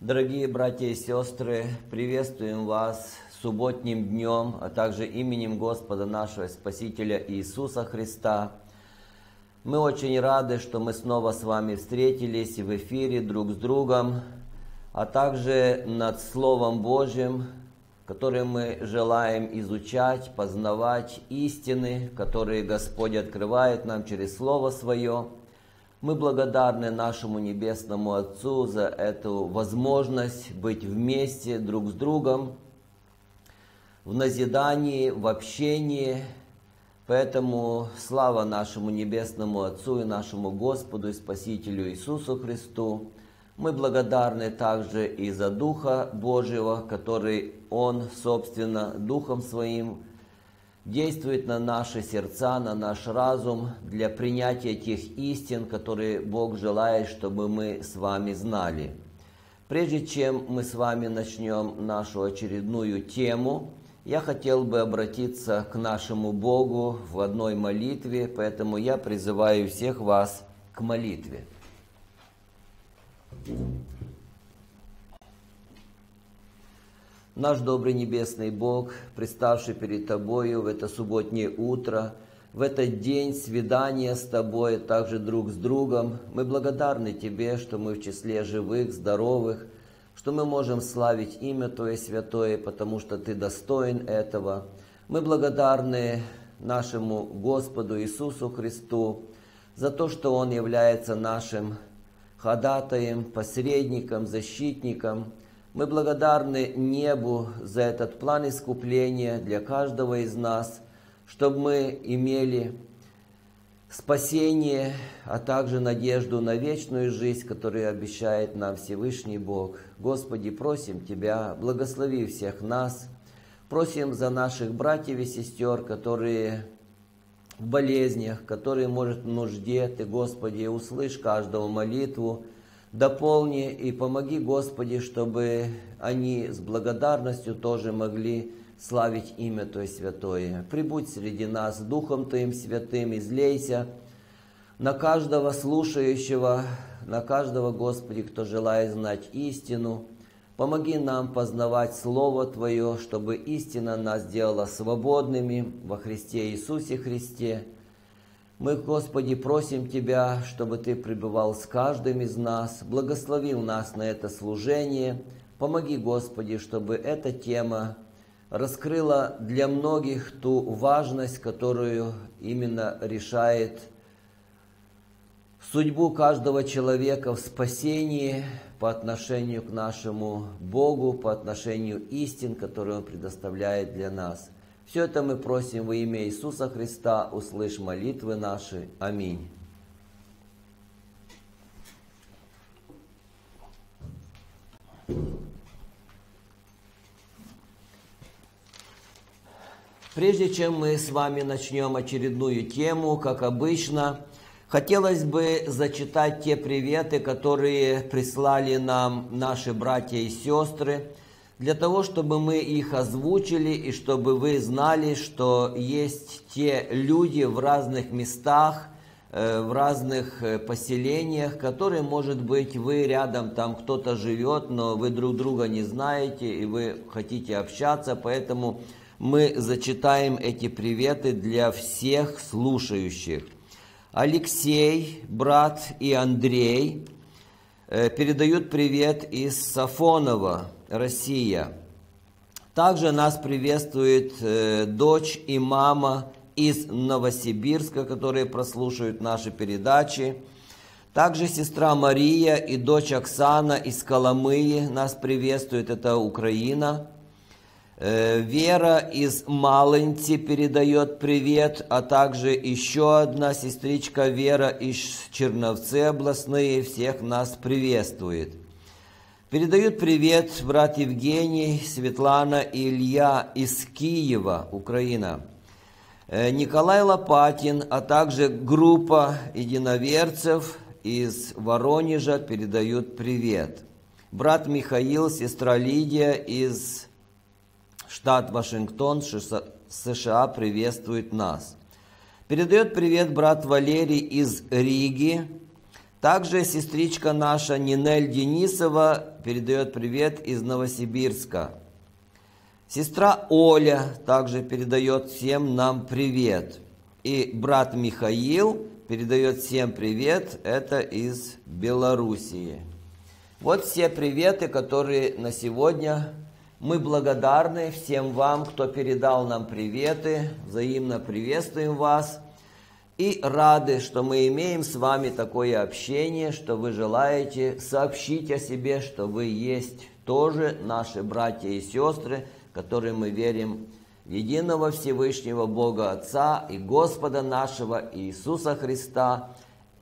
Дорогие братья и сестры, приветствуем вас субботним днем, а также именем Господа нашего Спасителя Иисуса Христа. Мы очень рады, что мы снова с вами встретились в эфире друг с другом, а также над Словом Божьим, которое мы желаем изучать, познавать истины, которые Господь открывает нам через Слово Свое – мы благодарны нашему Небесному Отцу за эту возможность быть вместе друг с другом в назидании, в общении. Поэтому слава нашему Небесному Отцу и нашему Господу и Спасителю Иисусу Христу. Мы благодарны также и за Духа Божьего, который Он, собственно, Духом Своим действует на наши сердца, на наш разум для принятия тех истин, которые Бог желает, чтобы мы с вами знали. Прежде чем мы с вами начнем нашу очередную тему, я хотел бы обратиться к нашему Богу в одной молитве, поэтому я призываю всех вас к молитве. Наш добрый небесный Бог, представший перед Тобою в это субботнее утро, в этот день свидания с Тобой, также друг с другом, мы благодарны Тебе, что мы в числе живых, здоровых, что мы можем славить имя Твое святое, потому что Ты достоин этого. Мы благодарны нашему Господу Иисусу Христу за то, что Он является нашим ходатаем, посредником, защитником – мы благодарны небу за этот план искупления для каждого из нас, чтобы мы имели спасение, а также надежду на вечную жизнь, которую обещает нам Всевышний Бог. Господи, просим Тебя, благослови всех нас, просим за наших братьев и сестер, которые в болезнях, которые, может, в нужде. Ты, Господи, услышь каждого молитву, дополни и помоги, Господи, чтобы они с благодарностью тоже могли славить имя Твое святое. Прибудь среди нас Духом Твоим святым, излейся на каждого слушающего, на каждого, Господи, кто желает знать истину. Помоги нам познавать Слово Твое, чтобы истина нас сделала свободными во Христе Иисусе Христе. Мы, Господи, просим Тебя, чтобы Ты пребывал с каждым из нас, благословил нас на это служение. Помоги, Господи, чтобы эта тема раскрыла для многих ту важность, которую именно решает судьбу каждого человека в спасении по отношению к нашему Богу, по отношению истин, которые Он предоставляет для нас – все это мы просим во имя Иисуса Христа, услышь молитвы наши. Аминь. Прежде чем мы с вами начнем очередную тему, как обычно, хотелось бы зачитать те приветы, которые прислали нам наши братья и сестры – для того, чтобы мы их озвучили и чтобы вы знали, что есть те люди в разных местах, э, в разных э, поселениях, которые, может быть, вы рядом, там кто-то живет, но вы друг друга не знаете и вы хотите общаться, поэтому мы зачитаем эти приветы для всех слушающих. Алексей, брат и Андрей передают привет из Сафонова, Россия. Также нас приветствует э, дочь и мама из Новосибирска, которые прослушают наши передачи. Также сестра Мария и дочь Оксана из Коломыи нас приветствуют, это Украина. Э, Вера из Малынти передает привет, а также еще одна сестричка Вера из Черновцы областные всех нас приветствует. Передают привет брат Евгений, Светлана и Илья из Киева, Украина. Э, Николай Лопатин, а также группа единоверцев из Воронежа передают привет. Брат Михаил, сестра Лидия из штат Вашингтон, США приветствует нас. Передает привет брат Валерий из Риги, Также сестричка наша Нинель Денисова передает привет из Новосибирска. Сестра Оля также передает всем нам привет. И брат Михаил передает всем привет, это из Белоруссии. Вот все приветы, которые на сегодня мы благодарны всем вам, кто передал нам приветы, взаимно приветствуем вас – и рады, что мы имеем с вами такое общение, что вы желаете сообщить о себе, что вы есть тоже наши братья и сестры, которые мы верим в единого Всевышнего Бога Отца и Господа нашего Иисуса Христа,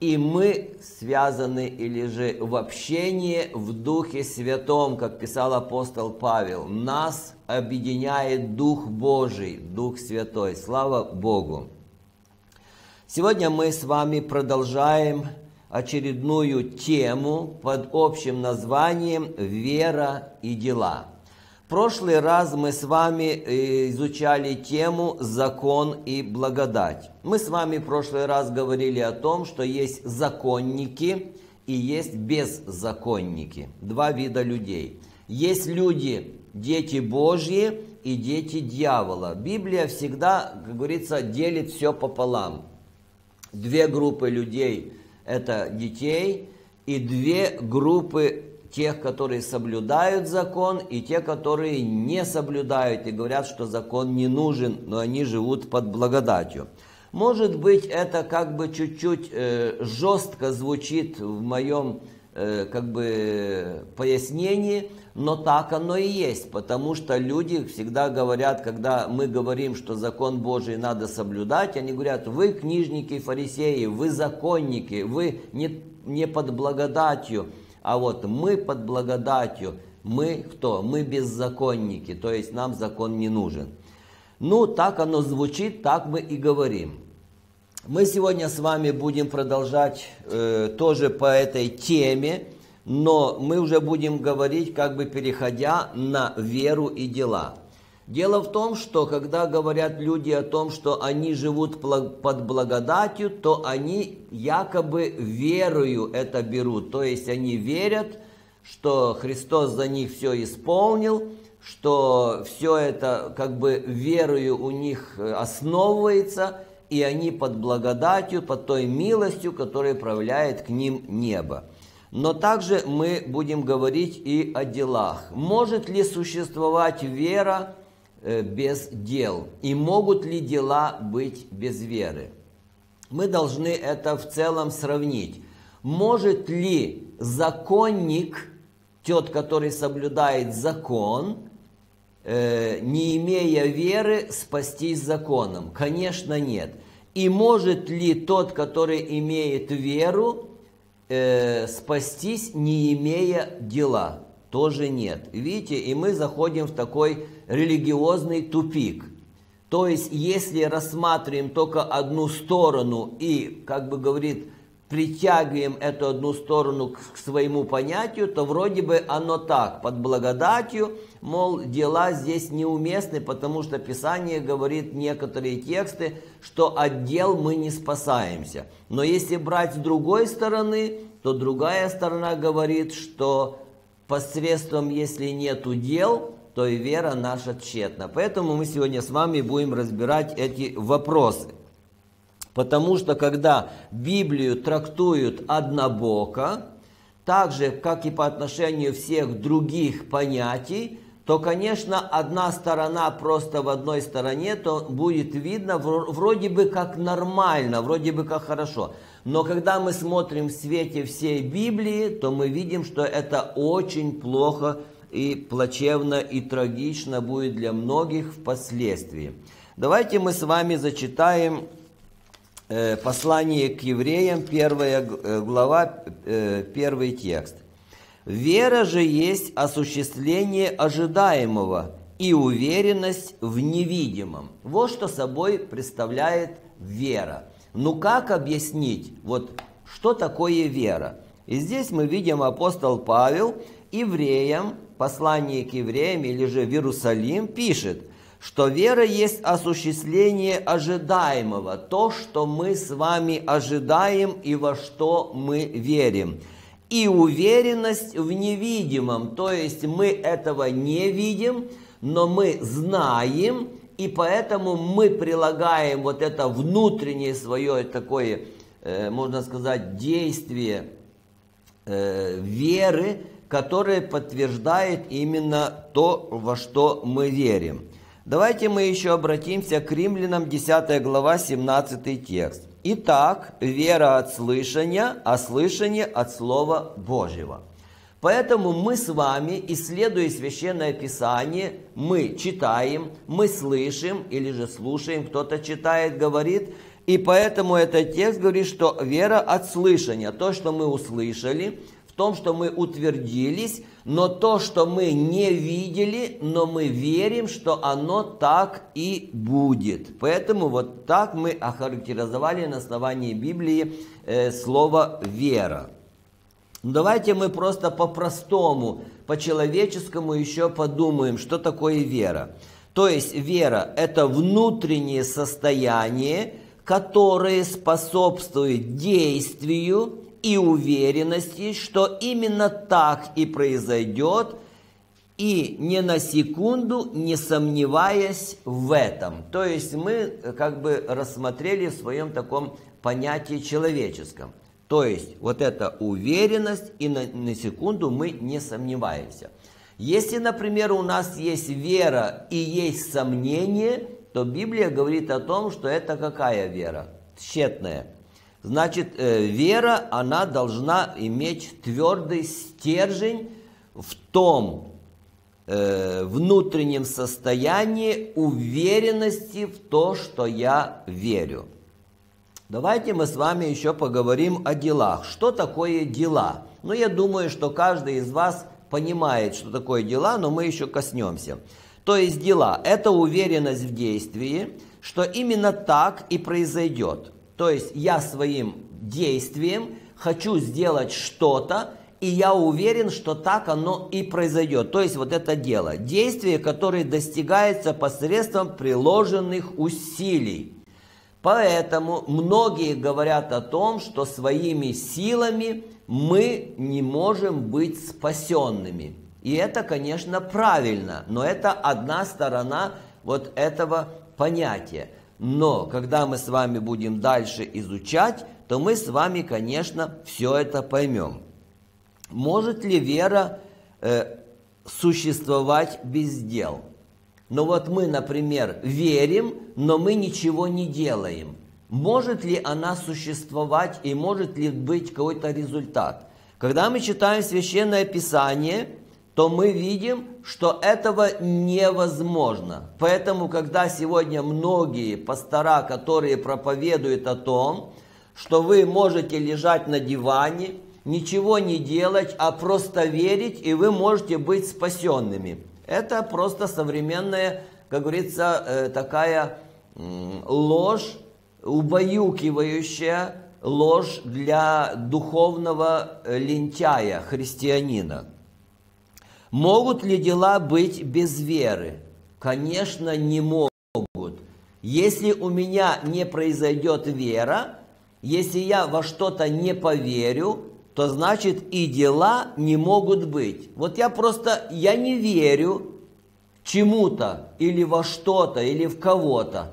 и мы связаны или же в общении в Духе Святом, как писал апостол Павел. Нас объединяет Дух Божий, Дух Святой. Слава Богу! Сегодня мы с вами продолжаем очередную тему под общим названием «Вера и дела». Прошлый раз мы с вами э, изучали тему «Закон и благодать». Мы с вами в прошлый раз говорили о том, что есть законники и есть беззаконники. Два вида людей. Есть люди, дети Божьи и дети дьявола. Библия всегда, как говорится, делит все пополам две группы людей – это детей, и две группы тех, которые соблюдают закон, и те, которые не соблюдают и говорят, что закон не нужен, но они живут под благодатью. Может быть, это как бы чуть-чуть э, жестко звучит в моем э, как бы пояснении, но так оно и есть, потому что люди всегда говорят, когда мы говорим, что закон Божий надо соблюдать, они говорят, вы книжники фарисеи, вы законники, вы не, не под благодатью, а вот мы под благодатью, мы кто? Мы беззаконники, то есть нам закон не нужен. Ну, так оно звучит, так мы и говорим. Мы сегодня с вами будем продолжать э, тоже по этой теме, но мы уже будем говорить, как бы переходя на веру и дела. Дело в том, что когда говорят люди о том, что они живут под благодатью, то они якобы верою это берут. То есть они верят, что Христос за них все исполнил, что все это как бы верою у них основывается, и они под благодатью, под той милостью, которая проявляет к ним небо. Но также мы будем говорить и о делах. Может ли существовать вера э, без дел? И могут ли дела быть без веры? Мы должны это в целом сравнить. Может ли законник, тот, который соблюдает закон, э, не имея веры, спастись законом? Конечно, нет. И может ли тот, который имеет веру, э, спастись, не имея дела. Тоже нет. Видите, и мы заходим в такой религиозный тупик. То есть, если рассматриваем только одну сторону и, как бы говорит, притягиваем эту одну сторону к своему понятию, то вроде бы оно так, под благодатью, мол, дела здесь неуместны, потому что Писание говорит некоторые тексты, что от дел мы не спасаемся. Но если брать с другой стороны, то другая сторона говорит, что посредством, если нету дел, то и вера наша тщетна. Поэтому мы сегодня с вами будем разбирать эти вопросы. Потому что когда Библию трактуют однобоко, так же, как и по отношению всех других понятий, то, конечно, одна сторона просто в одной стороне, то будет видно вроде бы как нормально, вроде бы как хорошо. Но когда мы смотрим в свете всей Библии, то мы видим, что это очень плохо и плачевно и трагично будет для многих впоследствии. Давайте мы с вами зачитаем э, послание к евреям, первая э, глава, э, первый текст. «Вера же есть осуществление ожидаемого и уверенность в невидимом». Вот что собой представляет вера. Ну как объяснить, вот что такое вера? И здесь мы видим апостол Павел евреям, послание к евреям или же в Иерусалим пишет, что вера есть осуществление ожидаемого, то, что мы с вами ожидаем и во что мы верим. И уверенность в невидимом, то есть мы этого не видим, но мы знаем, и поэтому мы прилагаем вот это внутреннее свое такое, э, можно сказать, действие э, веры, которое подтверждает именно то, во что мы верим. Давайте мы еще обратимся к римлянам 10 глава 17 текст. Итак, вера от слышания, а слышание от Слова Божьего. Поэтому мы с вами, исследуя Священное Писание, мы читаем, мы слышим или же слушаем, кто-то читает, говорит, и поэтому этот текст говорит, что вера от слышания, то, что мы услышали, в том, что мы утвердились, но то, что мы не видели, но мы верим, что оно так и будет. Поэтому вот так мы охарактеризовали на основании Библии э, слово «вера». Давайте мы просто по-простому, по-человеческому еще подумаем, что такое вера. То есть вера – это внутреннее состояние, которое способствует действию и уверенности, что именно так и произойдет, и ни на секунду не сомневаясь в этом. То есть мы как бы рассмотрели в своем таком понятии человеческом. То есть вот эта уверенность, и на, на секунду мы не сомневаемся. Если, например, у нас есть вера и есть сомнение, то Библия говорит о том, что это какая вера? Тщетная. Значит, э, вера, она должна иметь твердый стержень в том э, внутреннем состоянии уверенности в то, что я верю. Давайте мы с вами еще поговорим о делах. Что такое дела? Ну, я думаю, что каждый из вас понимает, что такое дела, но мы еще коснемся. То есть дела – это уверенность в действии, что именно так и произойдет – то есть я своим действием хочу сделать что-то, и я уверен, что так оно и произойдет. То есть вот это дело. Действие, которое достигается посредством приложенных усилий. Поэтому многие говорят о том, что своими силами мы не можем быть спасенными. И это, конечно, правильно, но это одна сторона вот этого понятия. Но когда мы с вами будем дальше изучать, то мы с вами, конечно, все это поймем. Может ли вера э, существовать без дел? Но ну вот мы, например, верим, но мы ничего не делаем. Может ли она существовать и может ли быть какой-то результат? Когда мы читаем Священное Писание, то мы видим, что этого невозможно. Поэтому, когда сегодня многие пастора, которые проповедуют о том, что вы можете лежать на диване, ничего не делать, а просто верить, и вы можете быть спасенными. Это просто современная, как говорится, э, такая ложь, убаюкивающая ложь для духовного э, лентяя, христианина. Могут ли дела быть без веры? Конечно, не могут. Если у меня не произойдет вера, если я во что-то не поверю, то значит и дела не могут быть. Вот я просто, я не верю чему-то или во что-то или в кого-то.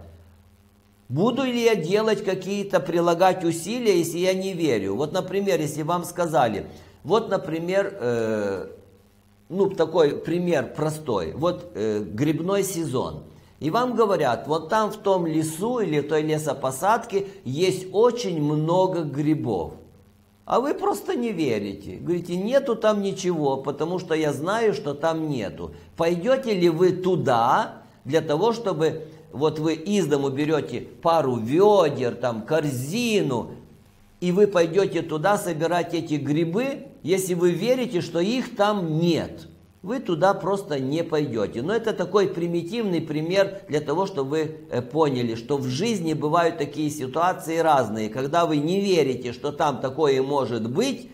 Буду ли я делать какие-то, прилагать усилия, если я не верю? Вот, например, если вам сказали, вот, например, э, ну, такой пример простой. Вот э, грибной сезон. И вам говорят, вот там в том лесу или в той лесопосадке есть очень много грибов. А вы просто не верите. Говорите, нету там ничего, потому что я знаю, что там нету. Пойдете ли вы туда для того, чтобы вот вы из дому берете пару ведер, там корзину, и вы пойдете туда собирать эти грибы, если вы верите, что их там нет. Вы туда просто не пойдете. Но это такой примитивный пример для того, чтобы вы э, поняли, что в жизни бывают такие ситуации разные, когда вы не верите, что там такое может быть,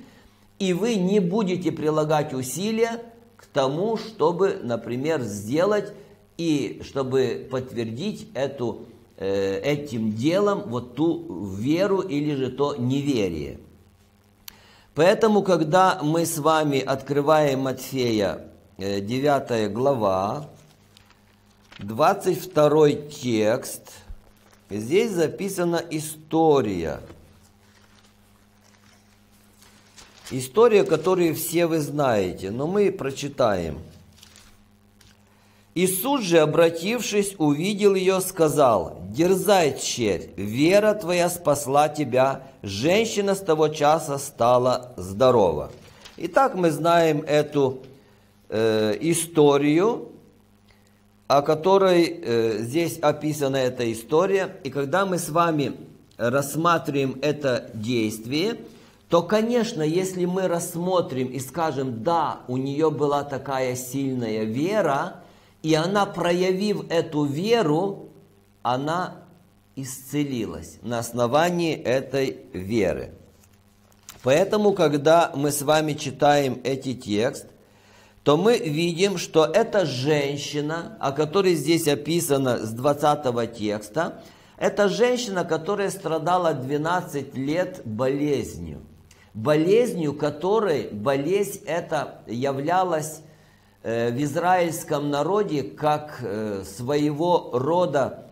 и вы не будете прилагать усилия к тому, чтобы, например, сделать и чтобы подтвердить эту, э, этим делом вот ту веру или же то неверие. Поэтому, когда мы с вами открываем Матфея 9 э, глава, 22 текст, здесь записана история. История, которую все вы знаете, но мы прочитаем. Иисус же, обратившись, увидел ее, сказал, «Дерзай, черь, вера твоя спасла тебя, женщина с того часа стала здорова». Итак, мы знаем эту э, историю, о которой э, здесь описана эта история. И когда мы с вами рассматриваем это действие, то, конечно, если мы рассмотрим и скажем, да, у нее была такая сильная вера, и она, проявив эту веру, она исцелилась на основании этой веры. Поэтому, когда мы с вами читаем эти текст, то мы видим, что эта женщина, о которой здесь описано с 20 текста, это женщина, которая страдала 12 лет болезнью. Болезнью, которой болезнь это являлась э, в израильском народе как э, своего рода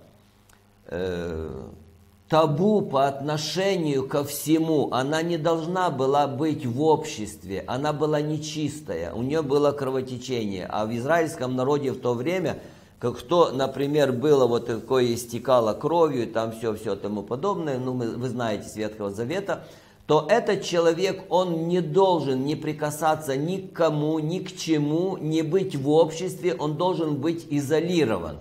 э, табу по отношению ко всему. Она не должна была быть в обществе, она была нечистая, у нее было кровотечение. А в израильском народе в то время, как кто, например, было вот такое истекало кровью, там все-все тому подобное, ну, мы, вы знаете, Светского Завета, то этот человек, он не должен не прикасаться ни к кому, ни к чему, не быть в обществе, он должен быть изолирован.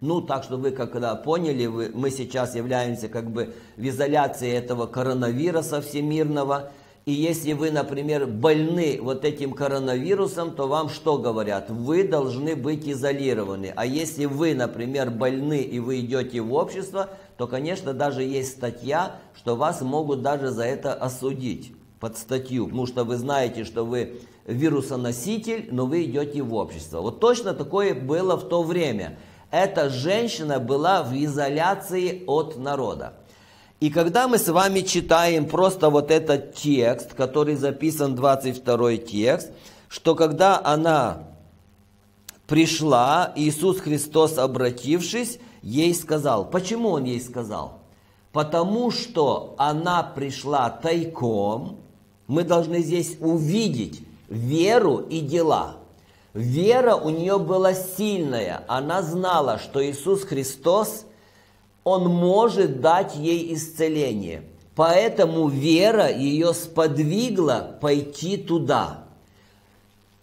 Ну, так что вы когда поняли, вы, мы сейчас являемся как бы в изоляции этого коронавируса всемирного. И если вы, например, больны вот этим коронавирусом, то вам что говорят? Вы должны быть изолированы. А если вы, например, больны и вы идете в общество, то, конечно, даже есть статья, что вас могут даже за это осудить под статью, потому что вы знаете, что вы вирусоноситель, но вы идете в общество. Вот точно такое было в то время эта женщина была в изоляции от народа. И когда мы с вами читаем просто вот этот текст, который записан 22 текст, что когда она пришла, Иисус Христос, обратившись, ей сказал. Почему он ей сказал? Потому что она пришла тайком. Мы должны здесь увидеть веру и дела. Вера у нее была сильная. Она знала, что Иисус Христос, Он может дать ей исцеление. Поэтому вера ее сподвигла пойти туда.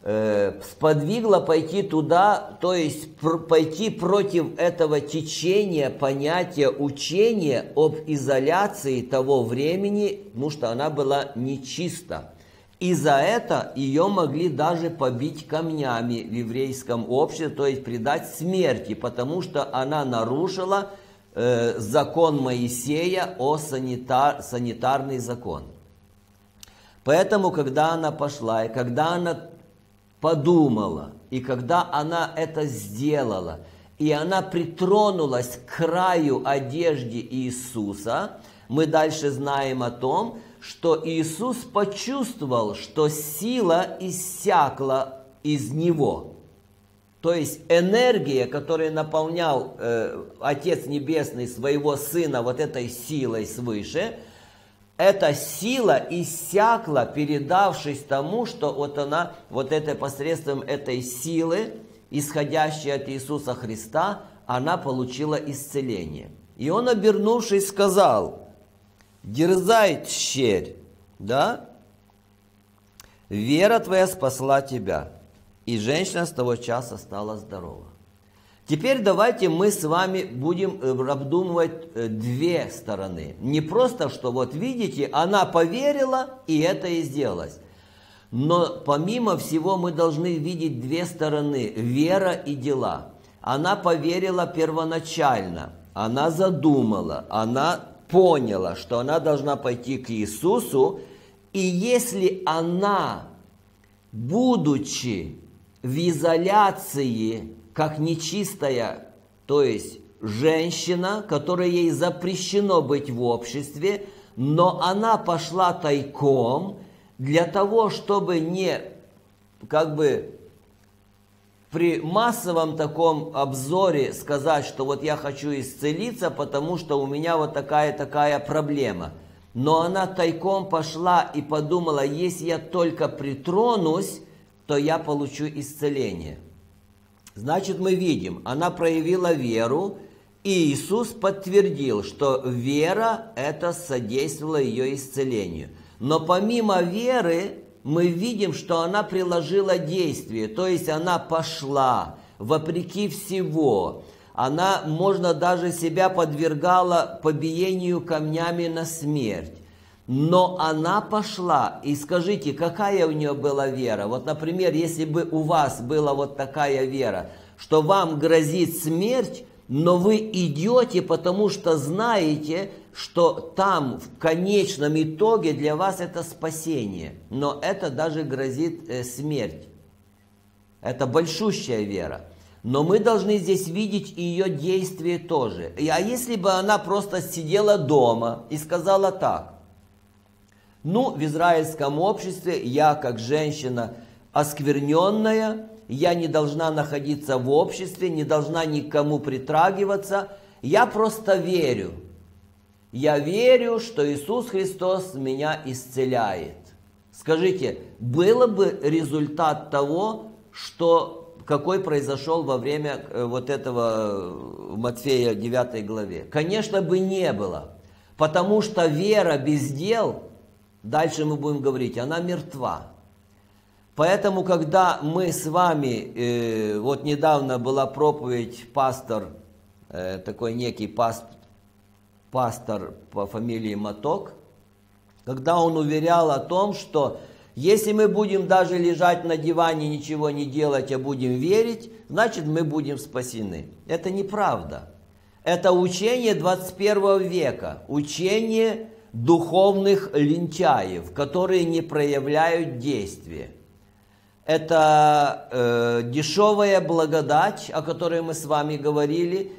Э, сподвигла пойти туда, то есть пойти против этого течения, понятия, учения об изоляции того времени, потому что она была нечиста. И за это ее могли даже побить камнями в еврейском обществе, то есть предать смерти, потому что она нарушила э, закон Моисея о санитар, санитарный закон. Поэтому, когда она пошла, и когда она подумала, и когда она это сделала, и она притронулась к краю одежды Иисуса, мы дальше знаем о том, что Иисус почувствовал, что сила иссякла из него. То есть энергия, которой наполнял э, Отец Небесный своего Сына вот этой силой свыше, эта сила иссякла, передавшись тому, что вот она, вот это посредством этой силы, исходящей от Иисуса Христа, она получила исцеление. И он, обернувшись, сказал – дерзай, тщерь, да? Вера твоя спасла тебя. И женщина с того часа стала здорова. Теперь давайте мы с вами будем э, обдумывать э, две стороны. Не просто, что вот видите, она поверила, и это и сделалось. Но помимо всего мы должны видеть две стороны – вера и дела. Она поверила первоначально, она задумала, она поняла, что она должна пойти к Иисусу, и если она, будучи в изоляции как нечистая, то есть женщина, которой ей запрещено быть в обществе, но она пошла тайком для того, чтобы не как бы при массовом таком обзоре сказать, что вот я хочу исцелиться, потому что у меня вот такая-такая проблема. Но она тайком пошла и подумала, если я только притронусь, то я получу исцеление. Значит, мы видим, она проявила веру, и Иисус подтвердил, что вера это содействовало ее исцелению. Но помимо веры, мы видим, что она приложила действие, то есть она пошла вопреки всего. Она, можно даже себя подвергала побиению камнями на смерть. Но она пошла, и скажите, какая у нее была вера? Вот, например, если бы у вас была вот такая вера, что вам грозит смерть, но вы идете, потому что знаете, что там в конечном итоге для вас это спасение. Но это даже грозит э, смерть. Это большущая вера. Но мы должны здесь видеть ее действие тоже. А если бы она просто сидела дома и сказала так, ну, в израильском обществе я, как женщина оскверненная, я не должна находиться в обществе, не должна никому притрагиваться. Я просто верю. Я верю, что Иисус Христос меня исцеляет. Скажите, было бы результат того, что какой произошел во время э, вот этого э, Матфея 9 главе? Конечно бы не было. Потому что вера без дел, дальше мы будем говорить, она мертва. Поэтому, когда мы с вами, э, вот недавно была проповедь пастор, э, такой некий паст, пастор по фамилии Маток, когда он уверял о том, что если мы будем даже лежать на диване, ничего не делать, а будем верить, значит мы будем спасены. Это неправда. Это учение 21 века, учение духовных лентяев, которые не проявляют действия это э, дешевая благодать, о которой мы с вами говорили,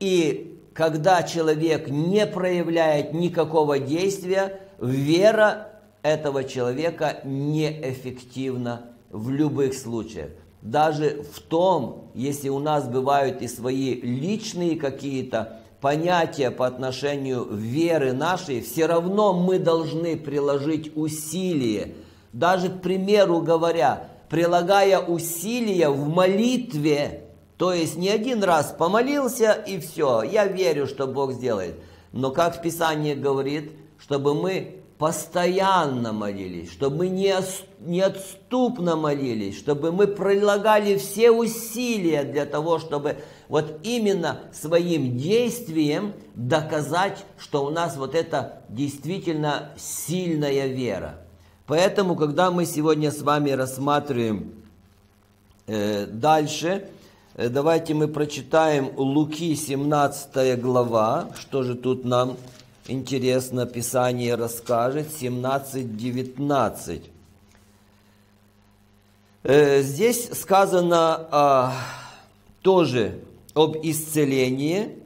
и когда человек не проявляет никакого действия, вера этого человека неэффективна в любых случаях. Даже в том, если у нас бывают и свои личные какие-то понятия по отношению веры нашей, все равно мы должны приложить усилия. Даже, к примеру говоря, прилагая усилия в молитве, то есть не один раз помолился и все, я верю, что Бог сделает. Но как Писание говорит, чтобы мы постоянно молились, чтобы мы неотступно молились, чтобы мы прилагали все усилия для того, чтобы вот именно своим действием доказать, что у нас вот это действительно сильная вера. Поэтому, когда мы сегодня с вами рассматриваем э, дальше, давайте мы прочитаем Луки 17 глава, что же тут нам интересно Писание расскажет, 17-19. Э, здесь сказано э, тоже об исцелении,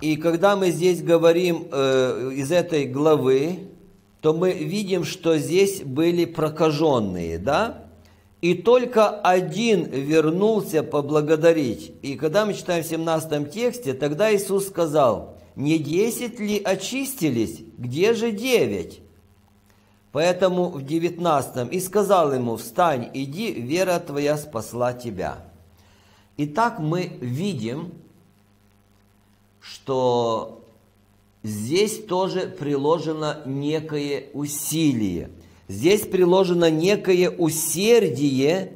И когда мы здесь говорим э, из этой главы, то мы видим, что здесь были прокаженные, да? И только один вернулся поблагодарить. И когда мы читаем в 17 тексте, тогда Иисус сказал, не десять ли очистились, где же девять? Поэтому в 19 и сказал ему, встань, иди, вера твоя спасла тебя. Итак, мы видим, что здесь тоже приложено некое усилие. Здесь приложено некое усердие,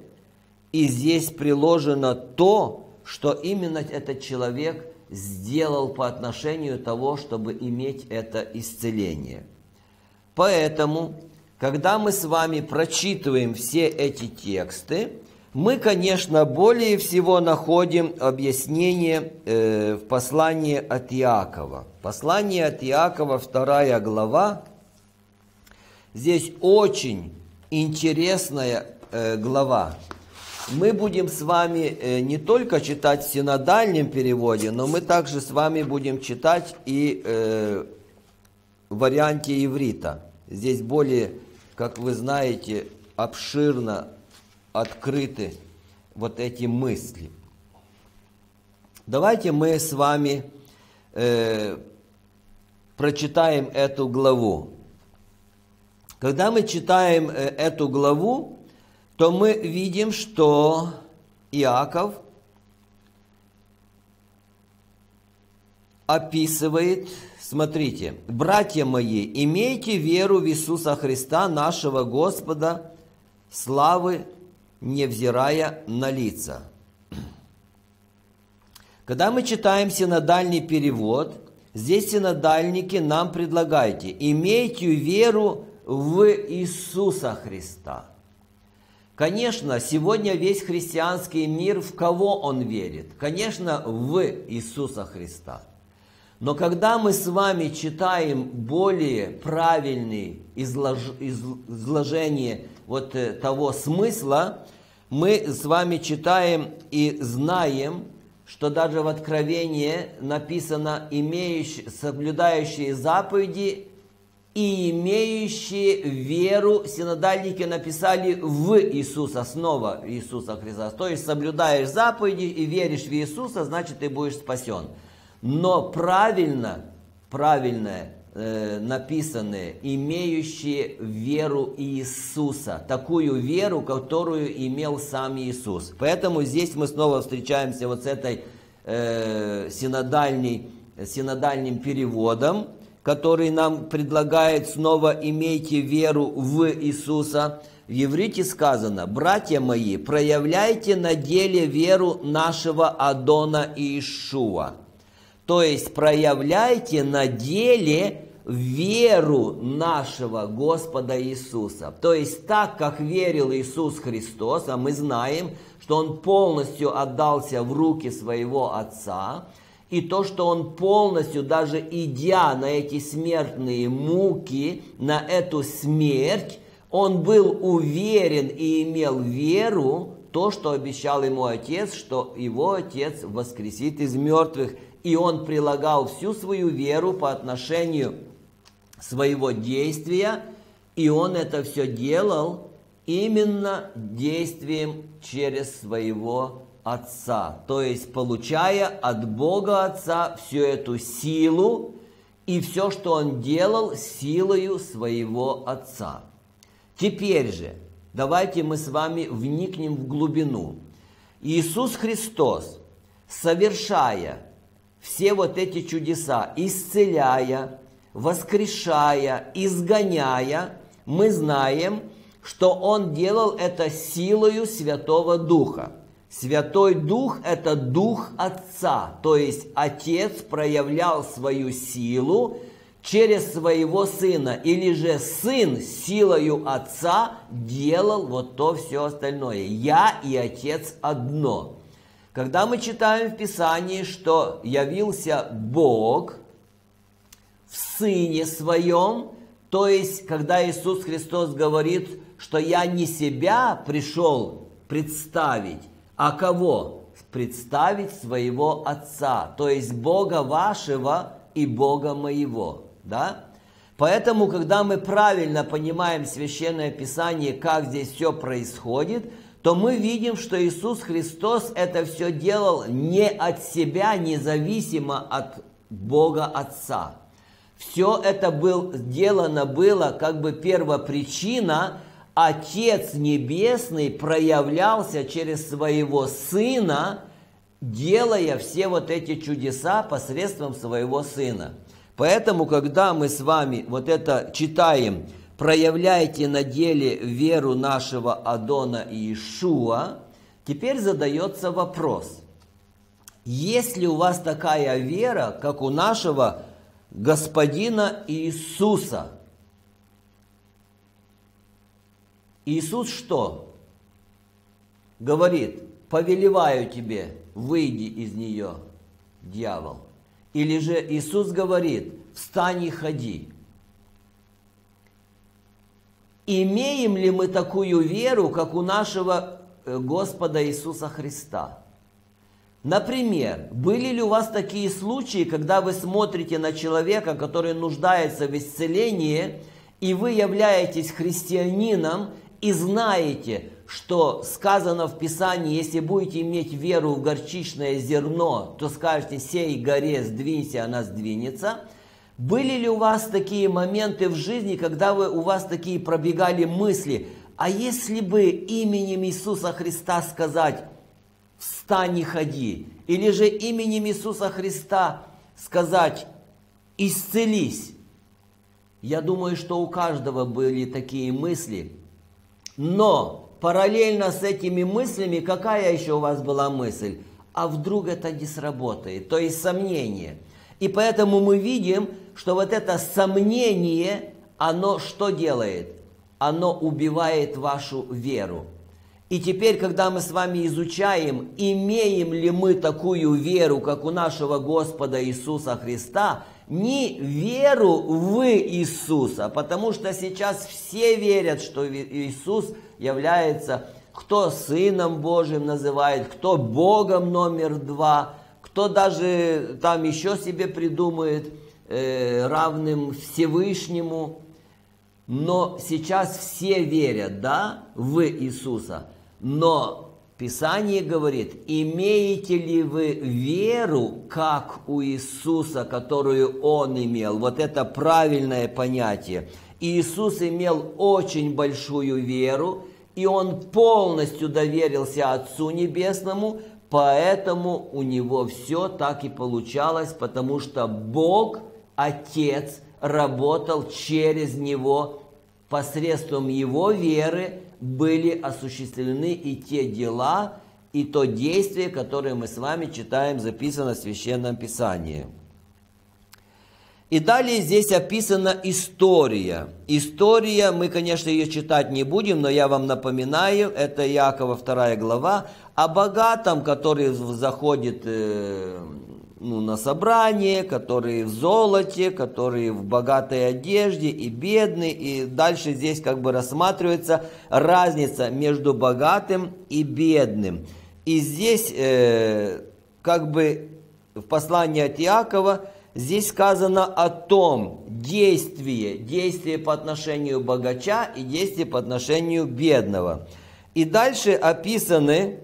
и здесь приложено то, что именно этот человек сделал по отношению того, чтобы иметь это исцеление. Поэтому, когда мы с вами прочитываем все эти тексты, мы, конечно, более всего находим объяснение э, в послании от Иакова. Послание от Иакова, вторая глава. Здесь очень интересное э, глава. Мы будем с вами э, не только читать в синодальном переводе, но мы также с вами будем читать и э, варианте иврита. Здесь более, как вы знаете, обширно открыты вот эти мысли. Давайте мы с вами э, прочитаем эту главу. Когда мы читаем э, эту главу, то мы видим, что Иаков описывает, смотрите, «Братья мои, имейте веру в Иисуса Христа, нашего Господа, славы, невзирая на лица». Когда мы читаем синодальный перевод, здесь синодальники нам предлагаете «имейте веру в Иисуса Христа». Конечно, сегодня весь христианский мир, в кого он верит? Конечно, в Иисуса Христа. Но когда мы с вами читаем более правильное излож... изложение вот э, того смысла, мы с вами читаем и знаем, что даже в Откровении написано имеющие, соблюдающие заповеди и имеющие веру, синодальники написали в Иисуса, снова Иисуса Христа. То есть соблюдаешь заповеди и веришь в Иисуса, значит ты будешь спасен. Но правильно, правильное э, написаны, имеющие веру Иисуса, такую веру, которую имел сам Иисус. Поэтому здесь мы снова встречаемся вот с этой э, синодальной, синодальным переводом, который нам предлагает снова «имейте веру в Иисуса». В еврите сказано, «Братья мои, проявляйте на деле веру нашего Адона Иешуа». То есть проявляйте на деле веру нашего Господа Иисуса. То есть так, как верил Иисус Христос, а мы знаем, что Он полностью отдался в руки своего Отца – и то, что он полностью, даже идя на эти смертные муки, на эту смерть, он был уверен и имел веру, то, что обещал ему отец, что его отец воскресит из мертвых. И он прилагал всю свою веру по отношению своего действия, и он это все делал именно действием через своего Отца, то есть получая от Бога Отца всю эту силу и все, что он делал силою своего Отца. Теперь же, давайте мы с вами вникнем в глубину. Иисус Христос, совершая все вот эти чудеса, исцеляя, воскрешая, изгоняя, мы знаем, что Он делал это силою Святого Духа – Святой Дух – это Дух Отца, то есть Отец проявлял свою силу через своего Сына, или же Сын силою Отца делал вот то все остальное. Я и Отец одно. Когда мы читаем в Писании, что явился Бог в Сыне Своем, то есть, когда Иисус Христос говорит, что я не себя пришел представить, а кого? Представить своего Отца, то есть Бога вашего и Бога моего. Да? Поэтому, когда мы правильно понимаем Священное Писание, как здесь все происходит, то мы видим, что Иисус Христос это все делал не от себя, независимо от Бога Отца. Все это был, сделано было как бы первопричина – Отец Небесный проявлялся через своего Сына, делая все вот эти чудеса посредством своего Сына. Поэтому, когда мы с вами вот это читаем, проявляйте на деле веру нашего Адона Иешуа, теперь задается вопрос, есть ли у вас такая вера, как у нашего Господина Иисуса – Иисус что? Говорит, повелеваю тебе, выйди из нее, дьявол. Или же Иисус говорит, встань и ходи. имеем ли мы такую веру, как у нашего э, Господа Иисуса Христа? Например, были ли у вас такие случаи, когда вы смотрите на человека, который нуждается в исцелении, и вы являетесь христианином и знаете, что сказано в Писании, если будете иметь веру в горчичное зерно, то скажете, сей горе сдвинься, она сдвинется. Были ли у вас такие моменты в жизни, когда вы, у вас такие пробегали мысли, а если бы именем Иисуса Христа сказать, встань и ходи, или же именем Иисуса Христа сказать, исцелись. Я думаю, что у каждого были такие мысли, но параллельно с этими мыслями, какая еще у вас была мысль? А вдруг это не сработает? То есть сомнение. И поэтому мы видим, что вот это сомнение, оно что делает? Оно убивает вашу веру. И теперь, когда мы с вами изучаем, имеем ли мы такую веру, как у нашего Господа Иисуса Христа, не веру в Иисуса, потому что сейчас все верят, что Иисус является, кто Сыном Божьим называет, кто Богом номер два, кто даже там еще себе придумает э, равным Всевышнему. Но сейчас все верят, да, в Иисуса. Но Писание говорит, имеете ли вы веру, как у Иисуса, которую Он имел? Вот это правильное понятие. Иисус имел очень большую веру, и Он полностью доверился Отцу Небесному, поэтому у него все так и получалось, потому что Бог, Отец, работал через него посредством его веры, были осуществлены и те дела, и то действие, которое мы с вами читаем, записано в Священном Писании. И далее здесь описана история. История, мы, конечно, ее читать не будем, но я вам напоминаю, это Якова 2 глава, о богатом, который заходит э, ну, на собрание, которые в золоте, которые в богатой одежде и бедный. И дальше здесь как бы рассматривается разница между богатым и бедным. И здесь э, как бы в послании от Иакова здесь сказано о том действии, действие по отношению богача и действие по отношению бедного. И дальше описаны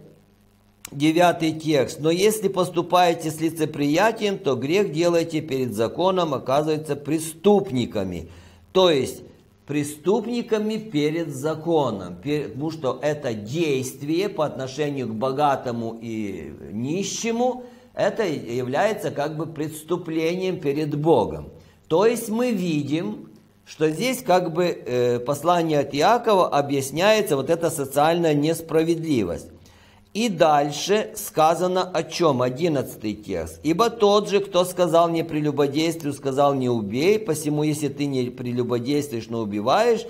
Девятый текст. «Но если поступаете с лицеприятием, то грех делаете перед законом, оказывается преступниками». То есть, преступниками перед законом, потому что это действие по отношению к богатому и нищему, это является как бы преступлением перед Богом. То есть мы видим, что здесь как бы э, послание от Иакова объясняется вот эта социальная несправедливость. И дальше сказано о чем? Одиннадцатый текст. «Ибо тот же, кто сказал не прелюбодействию, сказал не убей, посему если ты не прелюбодействуешь, но убиваешь,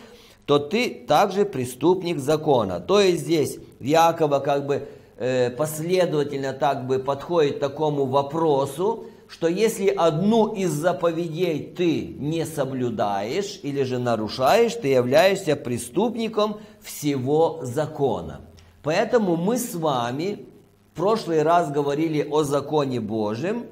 то ты также преступник закона». То есть здесь Якова как бы э, последовательно так бы подходит к такому вопросу, что если одну из заповедей ты не соблюдаешь или же нарушаешь, ты являешься преступником всего закона. Поэтому мы с вами в прошлый раз говорили о законе Божьем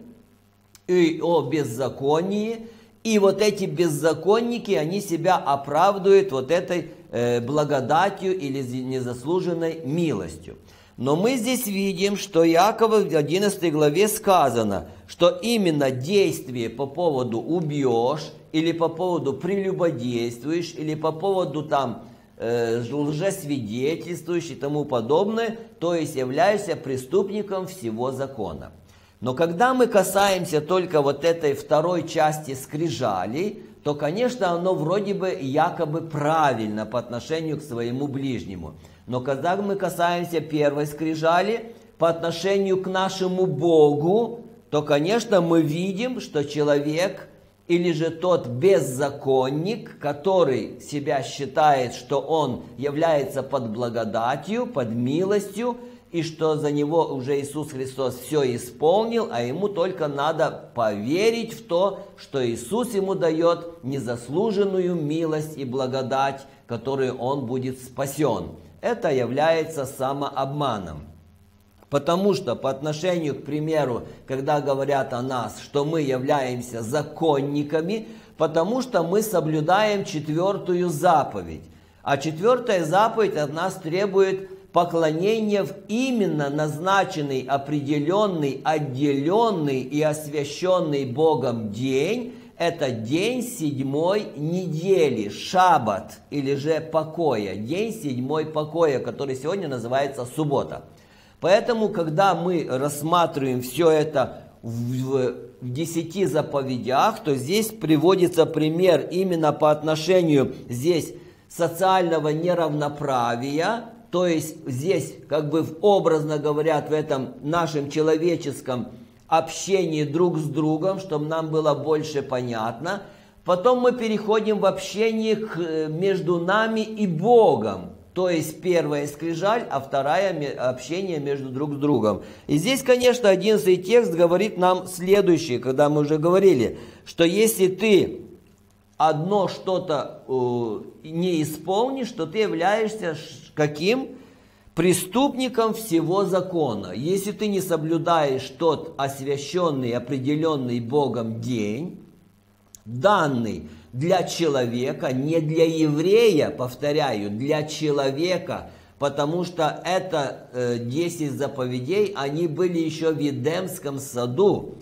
и о беззаконии. И вот эти беззаконники, они себя оправдывают вот этой э, благодатью или незаслуженной милостью. Но мы здесь видим, что Якова в 11 главе сказано, что именно действие по поводу убьешь, или по поводу прелюбодействуешь, или по поводу там э, лжесвидетельствующий и тому подобное, то есть являешься преступником всего закона. Но когда мы касаемся только вот этой второй части скрижали, то, конечно, оно вроде бы якобы правильно по отношению к своему ближнему. Но когда мы касаемся первой скрижали, по отношению к нашему Богу, то, конечно, мы видим, что человек или же тот беззаконник, который себя считает, что он является под благодатью, под милостью, и что за него уже Иисус Христос все исполнил, а ему только надо поверить в то, что Иисус ему дает незаслуженную милость и благодать, который он будет спасен. Это является самообманом. Потому что по отношению, к примеру, когда говорят о нас, что мы являемся законниками, потому что мы соблюдаем четвертую заповедь. А четвертая заповедь от нас требует поклонения в именно назначенный, определенный, отделенный и освященный Богом день, это день седьмой недели, шаббат или же покоя, день седьмой покоя, который сегодня называется суббота. Поэтому, когда мы рассматриваем все это в, в десяти заповедях, то здесь приводится пример именно по отношению здесь социального неравноправия, то есть здесь, как бы образно говорят, в этом нашем человеческом общении друг с другом, чтобы нам было больше понятно. Потом мы переходим в общение э, между нами и Богом. То есть первая скрижаль, а вторая общение между друг с другом. И здесь, конечно, одиннадцатый текст говорит нам следующее, когда мы уже говорили, что если ты одно что-то э, не исполнишь, то ты являешься каким? Преступником всего закона. Если ты не соблюдаешь тот освященный, определенный Богом день, данный для человека, не для еврея, повторяю, для человека, потому что это э, 10 заповедей, они были еще в Едемском саду.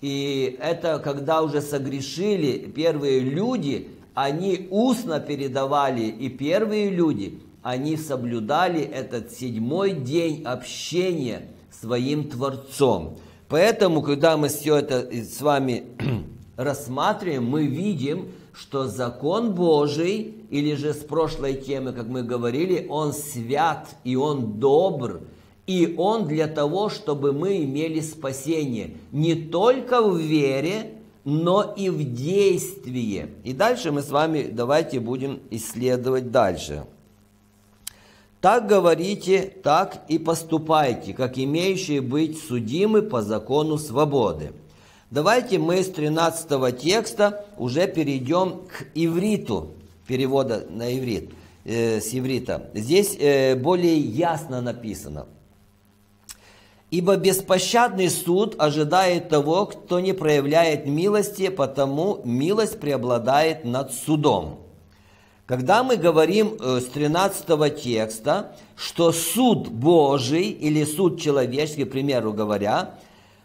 И это когда уже согрешили первые люди, они устно передавали, и первые люди, они соблюдали этот седьмой день общения своим Творцом. Поэтому, когда мы все это с вами рассматриваем, мы видим, что закон Божий, или же с прошлой темы, как мы говорили, он свят и он добр, и он для того, чтобы мы имели спасение не только в вере, но и в действии. И дальше мы с вами давайте будем исследовать дальше. Так говорите, так и поступайте, как имеющие быть судимы по закону свободы. Давайте мы с 13 текста уже перейдем к ивриту, перевода на иврит, э, с иврита. Здесь э, более ясно написано. Ибо беспощадный суд ожидает того, кто не проявляет милости, потому милость преобладает над судом. Когда мы говорим э, с 13 текста, что суд Божий или суд человеческий, к примеру говоря,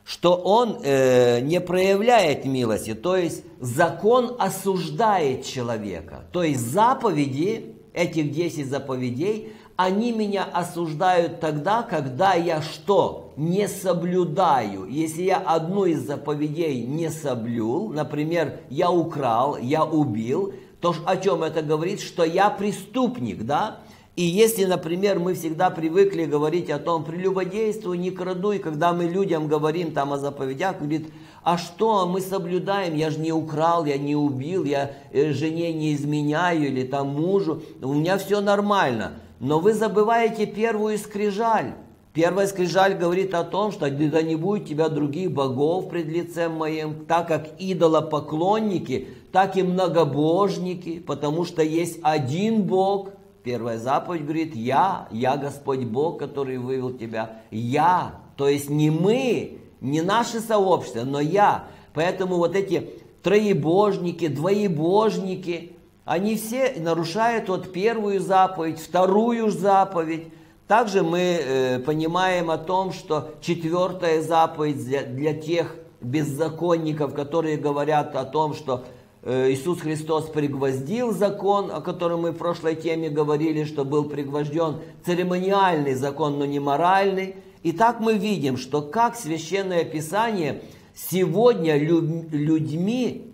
что он э, не проявляет милости, то есть закон осуждает человека. То есть заповеди, этих 10 заповедей, они меня осуждают тогда, когда я что? Не соблюдаю. Если я одну из заповедей не соблюл, например, я украл, я убил, то о чем это говорит? Что я преступник, да? И если, например, мы всегда привыкли говорить о том, прелюбодействуй, не краду, и когда мы людям говорим там о заповедях, говорит, а что мы соблюдаем, я же не украл, я не убил, я э, жене не изменяю или там мужу, у меня все нормально. Но вы забываете первую скрижаль. Первая скрижаль говорит о том, что да не будет тебя других богов пред лицем моим, так как идолопоклонники, так и многобожники, потому что есть один Бог – Первая заповедь говорит, я, я Господь Бог, который вывел тебя. Я, то есть не мы, не наше сообщество, но я. Поэтому вот эти троебожники, двоебожники, они все нарушают вот первую заповедь, вторую заповедь. Также мы э, понимаем о том, что четвертая заповедь для, для тех беззаконников, которые говорят о том, что Иисус Христос пригвоздил закон, о котором мы в прошлой теме говорили, что был пригвожден церемониальный закон, но не моральный. И так мы видим, что как Священное Писание сегодня людьми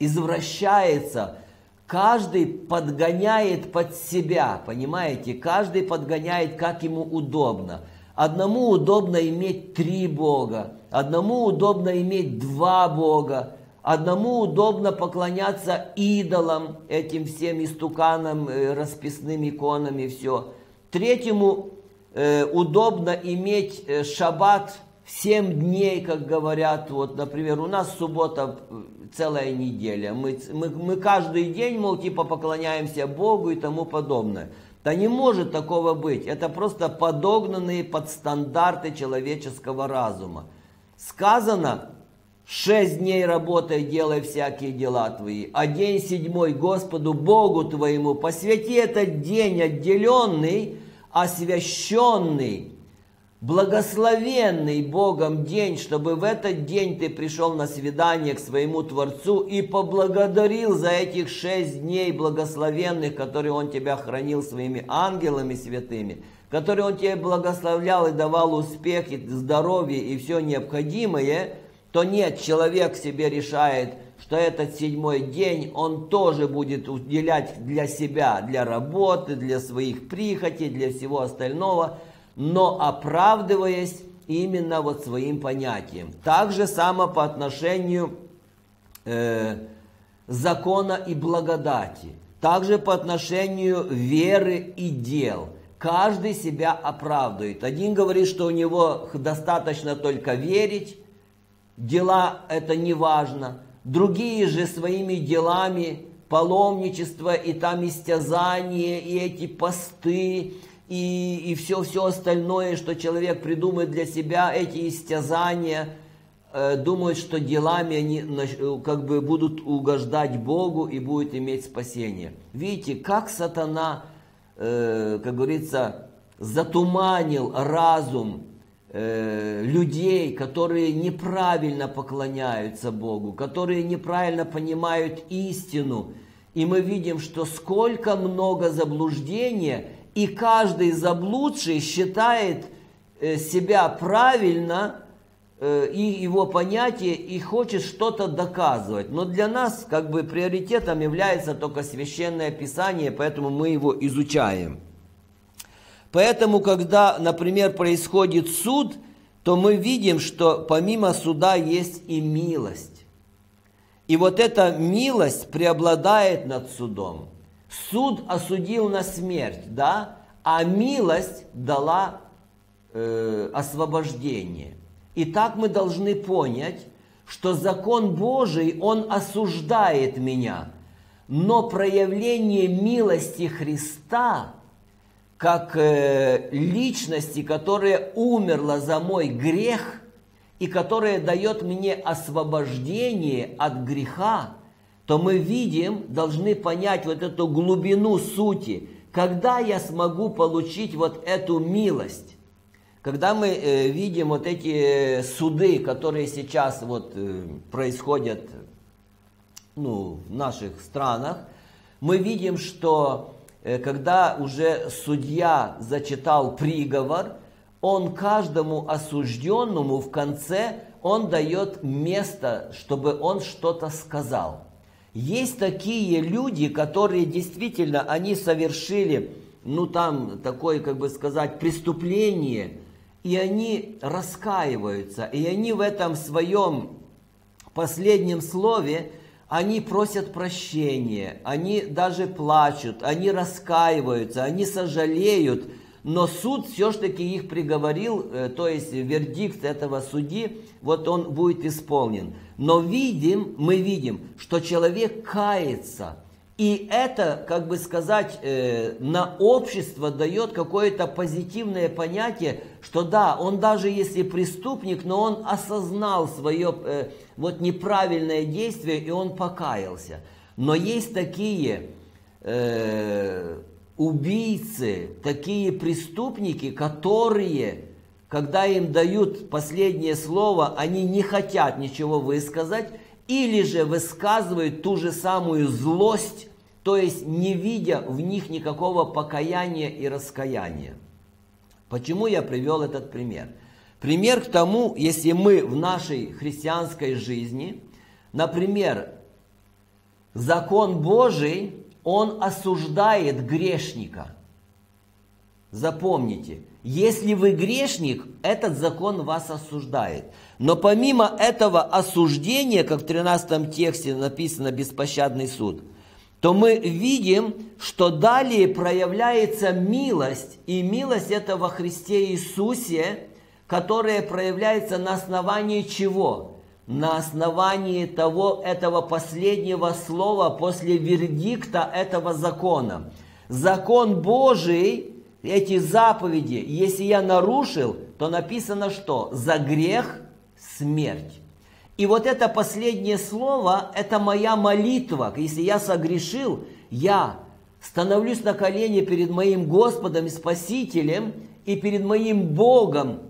извращается, каждый подгоняет под себя, понимаете, каждый подгоняет, как ему удобно. Одному удобно иметь три Бога, одному удобно иметь два Бога, Одному удобно поклоняться идолам, этим всем истуканам, э, расписным иконам и все. Третьему э, удобно иметь э, шаббат в семь дней, как говорят, вот, например, у нас суббота э, целая неделя, мы, мы, мы каждый день, мол, типа поклоняемся Богу и тому подобное. Да не может такого быть, это просто подогнанные под стандарты человеческого разума. Сказано, Шесть дней работай, делай всякие дела твои, а день седьмой Господу Богу твоему. Посвяти этот день отделенный, освященный, благословенный Богом день, чтобы в этот день ты пришел на свидание к своему Творцу и поблагодарил за этих шесть дней благословенных, которые Он тебя хранил своими ангелами святыми, которые Он тебе благословлял и давал успех, и здоровье и все необходимое – то нет, человек себе решает, что этот седьмой день он тоже будет уделять для себя, для работы, для своих прихотей, для всего остального, но оправдываясь именно вот своим понятием. Так же само по отношению э, закона и благодати. Также по отношению веры и дел. Каждый себя оправдывает. Один говорит, что у него достаточно только верить, дела это не важно. Другие же своими делами, паломничество и там истязание, и эти посты, и, и все, все остальное, что человек придумает для себя, эти истязания, э, думают, что делами они э, как бы будут угождать Богу и будут иметь спасение. Видите, как сатана, э, как говорится, затуманил разум Э, людей, которые неправильно поклоняются Богу, которые неправильно понимают истину. И мы видим, что сколько много заблуждения, и каждый заблудший считает э, себя правильно, э, и его понятие, и хочет что-то доказывать. Но для нас как бы приоритетом является только священное писание, поэтому мы его изучаем. Поэтому, когда, например, происходит суд, то мы видим, что помимо суда есть и милость. И вот эта милость преобладает над судом. Суд осудил на смерть, да, а милость дала э, освобождение. И так мы должны понять, что закон Божий, он осуждает меня, но проявление милости Христа – как э, личности, которая умерла за мой грех и которая дает мне освобождение от греха, то мы видим, должны понять вот эту глубину сути, когда я смогу получить вот эту милость. Когда мы э, видим вот эти суды, которые сейчас вот э, происходят ну, в наших странах, мы видим, что Э, когда уже судья зачитал приговор, он каждому осужденному в конце, он дает место, чтобы он что-то сказал. Есть такие люди, которые действительно, они совершили, ну там, такое, как бы сказать, преступление, и они раскаиваются, и они в этом своем последнем слове, они просят прощения, они даже плачут, они раскаиваются, они сожалеют, но суд все-таки их приговорил, э, то есть вердикт этого судьи, вот он будет исполнен. Но видим, мы видим, что человек кается – и это, как бы сказать, э, на общество дает какое-то позитивное понятие, что да, он даже если преступник, но он осознал свое э, вот неправильное действие и он покаялся. Но есть такие э, убийцы, такие преступники, которые, когда им дают последнее слово, они не хотят ничего высказать, или же высказывают ту же самую злость, то есть не видя в них никакого покаяния и раскаяния. Почему я привел этот пример? Пример к тому, если мы в нашей христианской жизни, например, закон Божий, он осуждает грешника. Запомните, если вы грешник, этот закон вас осуждает. Но помимо этого осуждения, как в 13 тексте написано «беспощадный суд», то мы видим, что далее проявляется милость. И милость это во Христе Иисусе, которое проявляется на основании чего? На основании того, этого последнего слова после вердикта этого закона. Закон Божий, эти заповеди, если я нарушил, то написано что? За грех смерть. И вот это последнее слово, это моя молитва. Если я согрешил, я становлюсь на колени перед моим Господом и Спасителем и перед моим Богом,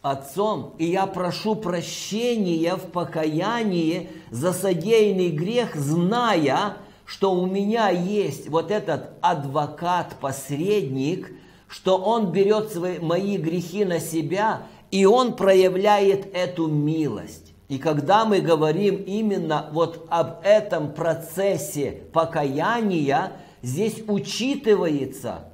Отцом, и я прошу прощения в покаянии за содеянный грех, зная, что у меня есть вот этот адвокат-посредник, что он берет свои, мои грехи на себя, и он проявляет эту милость. И когда мы говорим именно вот об этом процессе покаяния, здесь учитывается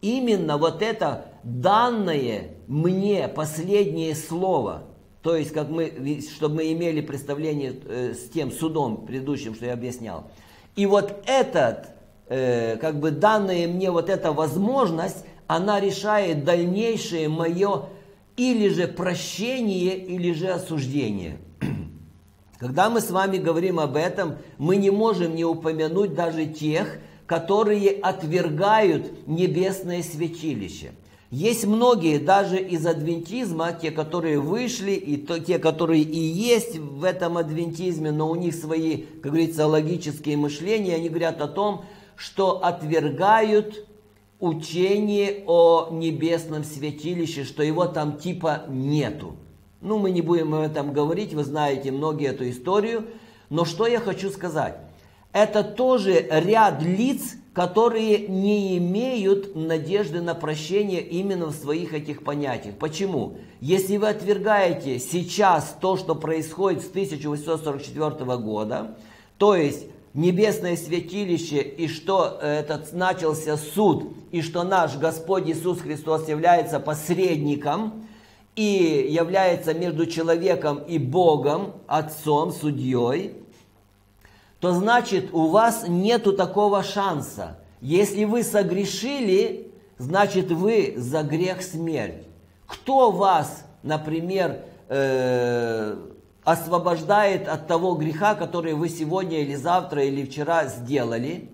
именно вот это данное мне последнее слово. То есть, как мы, чтобы мы имели представление э, с тем судом предыдущим, что я объяснял. И вот этот, э, как бы данная мне вот эта возможность, она решает дальнейшее мое или же прощение, или же осуждение. Когда мы с вами говорим об этом, мы не можем не упомянуть даже тех, которые отвергают небесное святилище. Есть многие даже из адвентизма, те, которые вышли, и то, те, которые и есть в этом адвентизме, но у них свои, как говорится, логические мышления, они говорят о том, что отвергают учение о небесном святилище, что его там типа нету. Ну, мы не будем об этом говорить, вы знаете многие эту историю. Но что я хочу сказать? Это тоже ряд лиц, которые не имеют надежды на прощение именно в своих этих понятиях. Почему? Если вы отвергаете сейчас то, что происходит с 1844 года, то есть небесное святилище, и что этот начался суд, и что наш Господь Иисус Христос является посредником, и является между человеком и Богом, Отцом, Судьей, то значит у вас нету такого шанса. Если вы согрешили, значит вы за грех смерть. Кто вас, например, э, освобождает от того греха, который вы сегодня или завтра или вчера сделали,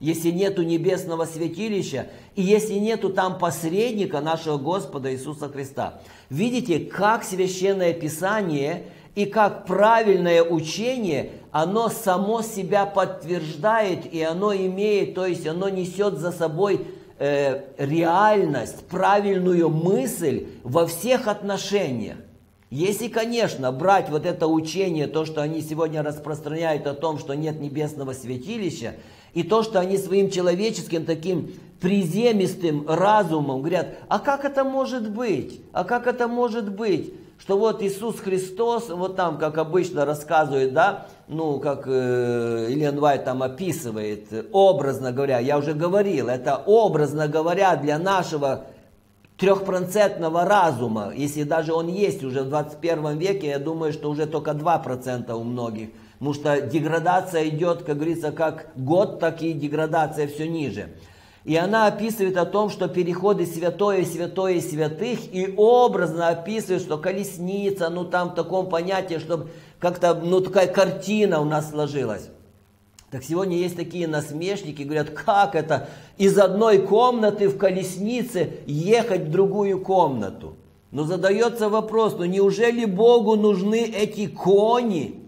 если нету небесного святилища и если нету там посредника нашего Господа Иисуса Христа. Видите, как Священное Писание и как правильное учение, оно само себя подтверждает, и оно имеет, то есть оно несет за собой э, реальность, правильную мысль во всех отношениях. Если, конечно, брать вот это учение, то, что они сегодня распространяют о том, что нет небесного святилища, и то, что они своим человеческим таким приземистым разумом говорят, а как это может быть? А как это может быть? Что вот Иисус Христос, вот там, как обычно рассказывает, да, ну, как э, Ильен Вайт там описывает, образно говоря, я уже говорил, это образно говоря для нашего трехпроцентного разума, если даже он есть уже в 21 веке, я думаю, что уже только 2% у многих, потому что деградация идет, как говорится, как год, так и деградация все ниже. И она описывает о том, что переходы святое, святое, святых, и образно описывает, что колесница, ну там в таком понятии, чтобы как-то, ну такая картина у нас сложилась. Так сегодня есть такие насмешники, говорят, как это из одной комнаты в колеснице ехать в другую комнату? Но задается вопрос, ну неужели Богу нужны эти кони?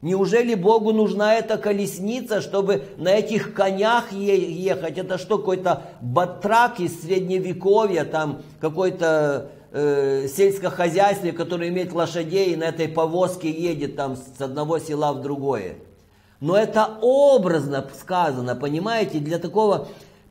Неужели Богу нужна эта колесница, чтобы на этих конях ехать? Это что, какой-то батрак из средневековья, там какой-то э, сельскохозяйстве, который имеет лошадей и на этой повозке едет там с одного села в другое? Но это образно сказано, понимаете, для такого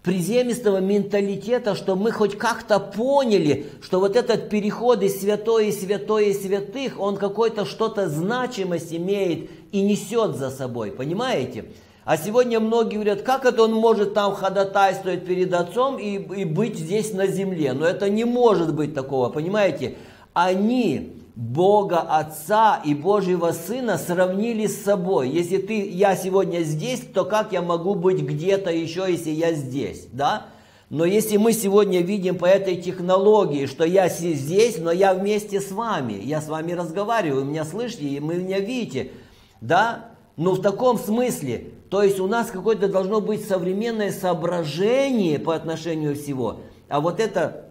приземистого менталитета, что мы хоть как-то поняли, что вот этот переход из святое и святое святых, он какой-то что-то значимость имеет и несет за собой, понимаете? А сегодня многие говорят, как это он может там ходатайствовать перед Отцом и, и быть здесь на земле? Но это не может быть такого, понимаете? Они Бога Отца и Божьего Сына сравнили с собой. Если ты, я сегодня здесь, то как я могу быть где-то еще, если я здесь, да? Но если мы сегодня видим по этой технологии, что я здесь, но я вместе с вами, я с вами разговариваю, вы меня слышите, и вы меня видите, да, но в таком смысле, то есть у нас какое-то должно быть современное соображение по отношению всего, а вот это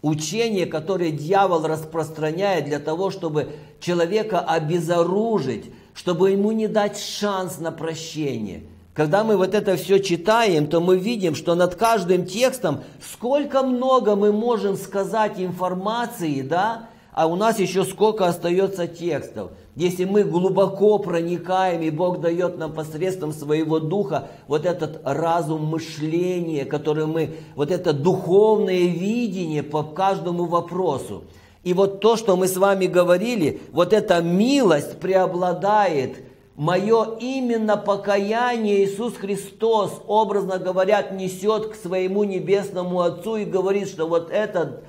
учение, которое дьявол распространяет для того, чтобы человека обезоружить, чтобы ему не дать шанс на прощение – когда мы вот это все читаем, то мы видим, что над каждым текстом сколько много мы можем сказать информации, да, а у нас еще сколько остается текстов. Если мы глубоко проникаем, и Бог дает нам посредством своего духа вот этот разум мышления, который мы, вот это духовное видение по каждому вопросу. И вот то, что мы с вами говорили, вот эта милость преобладает – Мое именно покаяние Иисус Христос, образно говоря, несет к своему небесному Отцу и говорит, что вот этот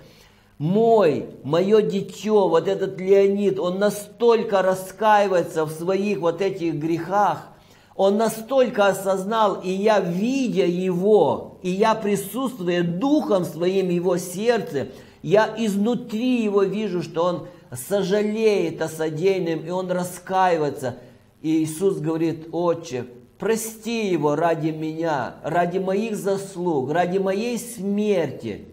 мой, мое дитё, вот этот Леонид, он настолько раскаивается в своих вот этих грехах, он настолько осознал, и я, видя его, и я присутствуя духом своим его сердце, я изнутри его вижу, что он сожалеет о содеянном, и он раскаивается – и Иисус говорит, Отче, прости его ради меня, ради моих заслуг, ради моей смерти.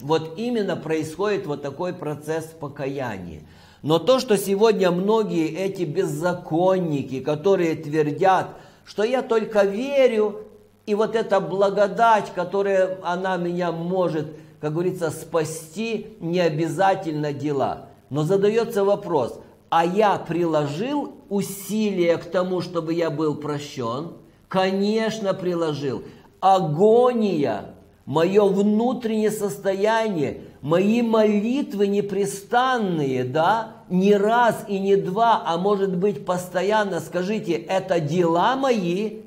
Вот именно происходит вот такой процесс покаяния. Но то, что сегодня многие эти беззаконники, которые твердят, что я только верю, и вот эта благодать, которая она меня может, как говорится, спасти, не обязательно дела. Но задается вопрос, а я приложил усилия к тому, чтобы я был прощен? Конечно, приложил. Агония, мое внутреннее состояние, мои молитвы непрестанные, да, не раз и не два, а может быть постоянно, скажите, это дела мои,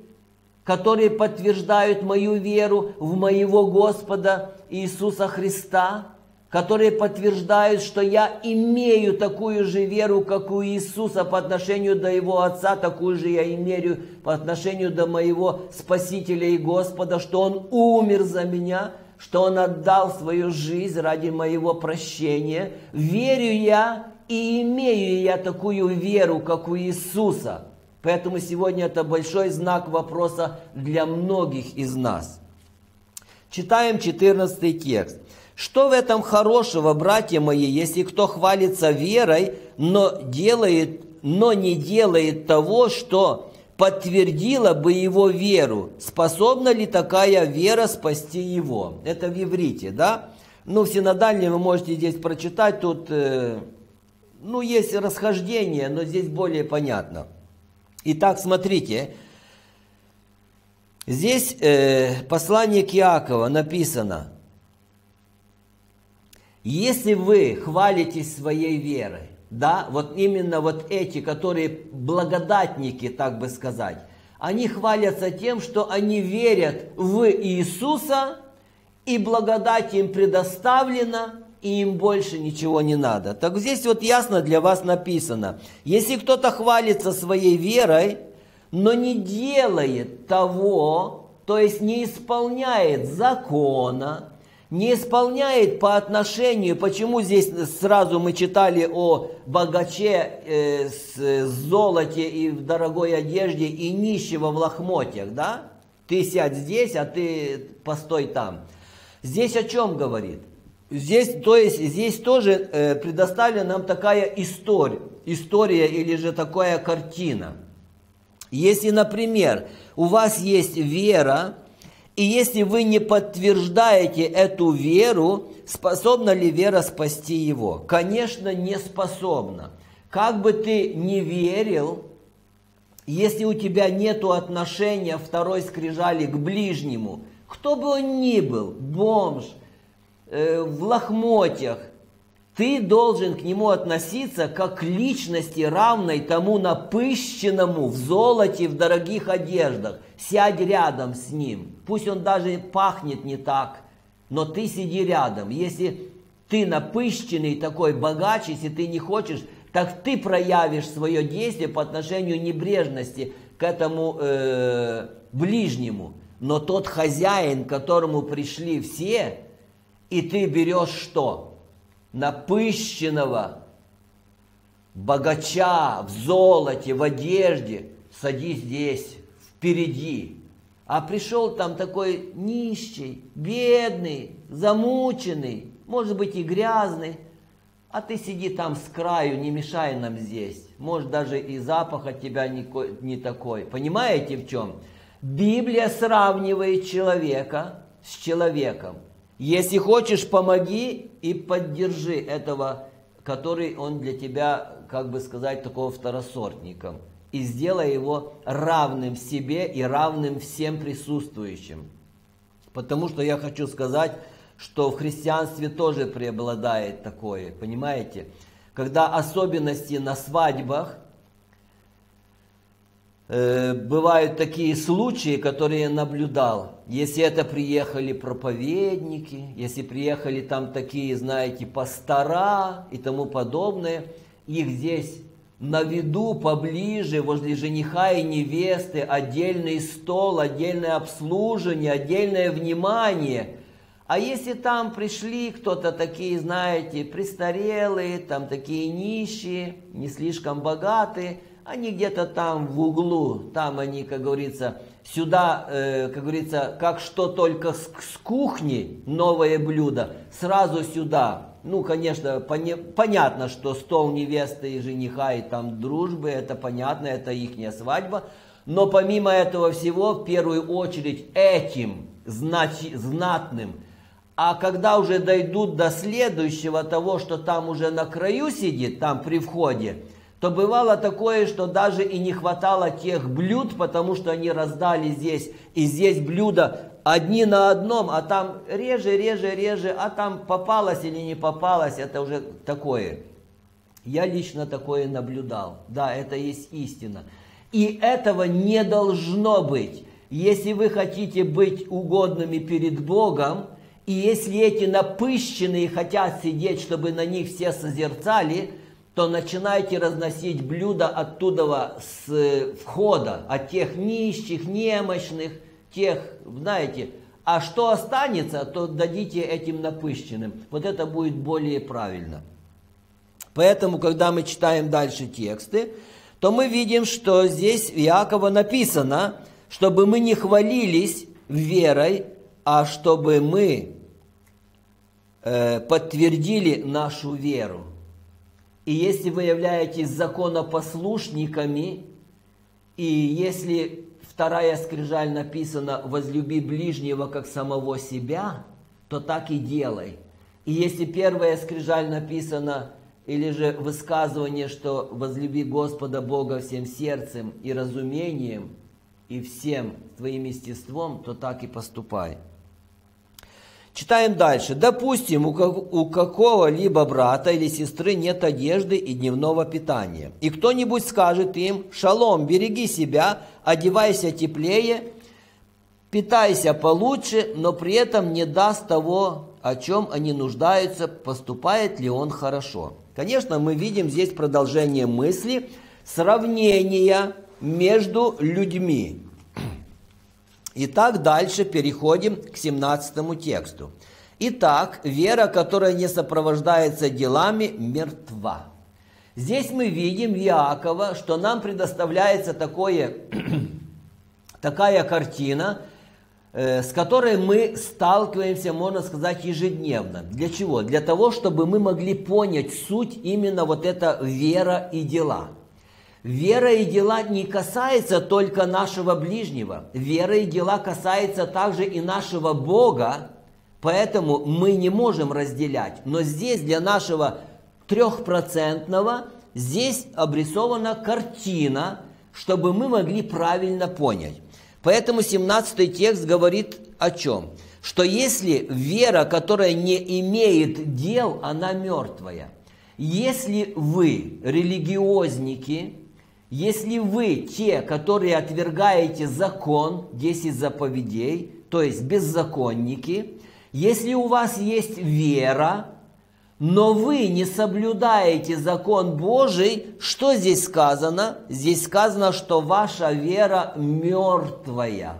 которые подтверждают мою веру в моего Господа Иисуса Христа – которые подтверждают, что я имею такую же веру, как у Иисуса по отношению до Его Отца, такую же я имею по отношению до моего Спасителя и Господа, что Он умер за меня, что Он отдал свою жизнь ради моего прощения. Верю я и имею я такую веру, как у Иисуса. Поэтому сегодня это большой знак вопроса для многих из нас. Читаем 14 текст. Что в этом хорошего, братья мои, если кто хвалится верой, но, делает, но не делает того, что подтвердила бы его веру? Способна ли такая вера спасти его? Это в иврите, да? Ну, в синодальне вы можете здесь прочитать, тут, э, ну, есть расхождение, но здесь более понятно. Итак, смотрите, здесь э, послание к Иакова написано – если вы хвалитесь своей верой, да, вот именно вот эти, которые благодатники, так бы сказать, они хвалятся тем, что они верят в Иисуса, и благодать им предоставлена, и им больше ничего не надо. Так здесь вот ясно для вас написано, если кто-то хвалится своей верой, но не делает того, то есть не исполняет закона, не исполняет по отношению, почему здесь сразу мы читали о богаче э, с золоте и в дорогой одежде и нищего в лохмотьях, да? Ты сядь здесь, а ты постой там. Здесь о чем говорит? Здесь, то есть, здесь тоже э, предоставлена нам такая история, история или же такая картина. Если, например, у вас есть вера, и если вы не подтверждаете эту веру, способна ли вера спасти его? Конечно, не способна. Как бы ты не верил, если у тебя нет отношения второй скрижали к ближнему, кто бы он ни был, бомж, э, в лохмотьях, ты должен к нему относиться как к личности, равной тому напыщенному в золоте, в дорогих одеждах. Сядь рядом с ним. Пусть он даже пахнет не так, но ты сиди рядом. Если ты напыщенный такой богач, если ты не хочешь, так ты проявишь свое действие по отношению небрежности к этому э, ближнему. Но тот хозяин, к которому пришли все, и ты берешь что? Напыщенного, богача в золоте, в одежде, садись здесь, впереди. А пришел там такой нищий, бедный, замученный, может быть и грязный, а ты сиди там с краю, не мешай нам здесь. Может, даже и запах от тебя не, не такой. Понимаете в чем? Библия сравнивает человека с человеком. Если хочешь, помоги и поддержи этого, который он для тебя, как бы сказать, такого второсортником. И сделай его равным себе и равным всем присутствующим. Потому что я хочу сказать, что в христианстве тоже преобладает такое, понимаете? Когда особенности на свадьбах, бывают такие случаи, которые я наблюдал. Если это приехали проповедники, если приехали там такие, знаете, пастора и тому подобное, их здесь на виду поближе, возле жениха и невесты, отдельный стол, отдельное обслуживание, отдельное внимание – а если там пришли кто-то такие, знаете, престарелые, там такие нищие, не слишком богатые, они где-то там в углу, там они, как говорится, сюда, э, как говорится, как что только с, с кухни новое блюдо, сразу сюда. Ну, конечно, пони, понятно, что стол невесты и жениха и там дружбы, это понятно, это их свадьба. Но помимо этого всего, в первую очередь этим значи, знатным – а когда уже дойдут до следующего того, что там уже на краю сидит, там при входе, то бывало такое, что даже и не хватало тех блюд, потому что они раздали здесь, и здесь блюда одни на одном, а там реже, реже, реже, а там попалось или не попалось, это уже такое. Я лично такое наблюдал. Да, это есть истина. И этого не должно быть. Если вы хотите быть угодными перед Богом, и если эти напыщенные хотят сидеть, чтобы на них все созерцали, то начинайте разносить блюда оттуда с входа, от тех нищих, немощных, тех, знаете, а что останется, то дадите этим напыщенным. Вот это будет более правильно. Поэтому, когда мы читаем дальше тексты, то мы видим, что здесь Иакова написано, чтобы мы не хвалились верой, а чтобы мы Э, подтвердили нашу веру. И если вы являетесь законопослушниками, и если вторая скрижаль написана «возлюби ближнего, как самого себя», то так и делай. И если первая скрижаль написана, или же высказывание, что «возлюби Господа Бога всем сердцем и разумением, и всем твоим естеством», то так и поступай. Читаем дальше. Допустим, у какого-либо брата или сестры нет одежды и дневного питания. И кто-нибудь скажет им, шалом, береги себя, одевайся теплее, питайся получше, но при этом не даст того, о чем они нуждаются, поступает ли он хорошо. Конечно, мы видим здесь продолжение мысли, сравнения между людьми. Итак, дальше переходим к 17 тексту. Итак, вера, которая не сопровождается делами, мертва. Здесь мы видим Иакова, что нам предоставляется такое, такая картина, э, с которой мы сталкиваемся, можно сказать, ежедневно. Для чего? Для того, чтобы мы могли понять суть именно вот эта вера и дела – Вера и дела не касается только нашего ближнего. Вера и дела касается также и нашего Бога, поэтому мы не можем разделять. Но здесь для нашего трехпроцентного здесь обрисована картина, чтобы мы могли правильно понять. Поэтому 17 текст говорит о чем? Что если вера, которая не имеет дел, она мертвая. Если вы религиозники, если вы те, которые отвергаете закон, 10 заповедей, то есть беззаконники, если у вас есть вера, но вы не соблюдаете закон Божий, что здесь сказано? Здесь сказано, что ваша вера мертвая.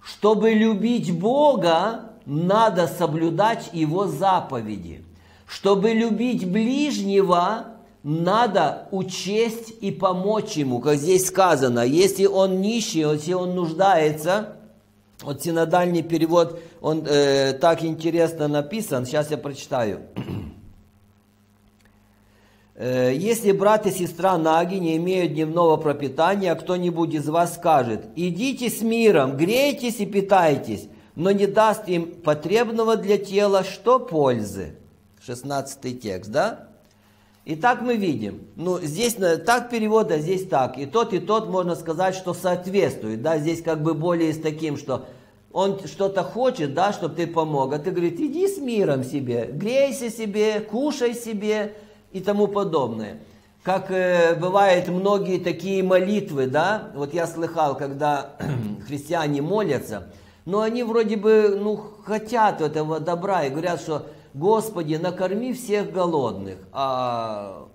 Чтобы любить Бога, надо соблюдать Его заповеди. Чтобы любить ближнего, надо учесть и помочь ему, как здесь сказано, если он нищий, если он нуждается, вот синодальный перевод, он э, так интересно написан, сейчас я прочитаю. Э, если брат и сестра наги не имеют дневного пропитания, кто-нибудь из вас скажет, идите с миром, грейтесь и питайтесь, но не даст им потребного для тела, что пользы? 16 текст, да? И так мы видим. Ну, здесь так перевод, а здесь так. И тот, и тот, можно сказать, что соответствует. Да, здесь как бы более с таким, что он что-то хочет, да, чтобы ты помог. А ты говорит, иди с миром себе, грейся себе, кушай себе и тому подобное. Как э, бывает многие такие молитвы, да, вот я слыхал, когда христиане молятся, но они вроде бы, ну, хотят этого добра и говорят, что Господи, накорми всех голодных, а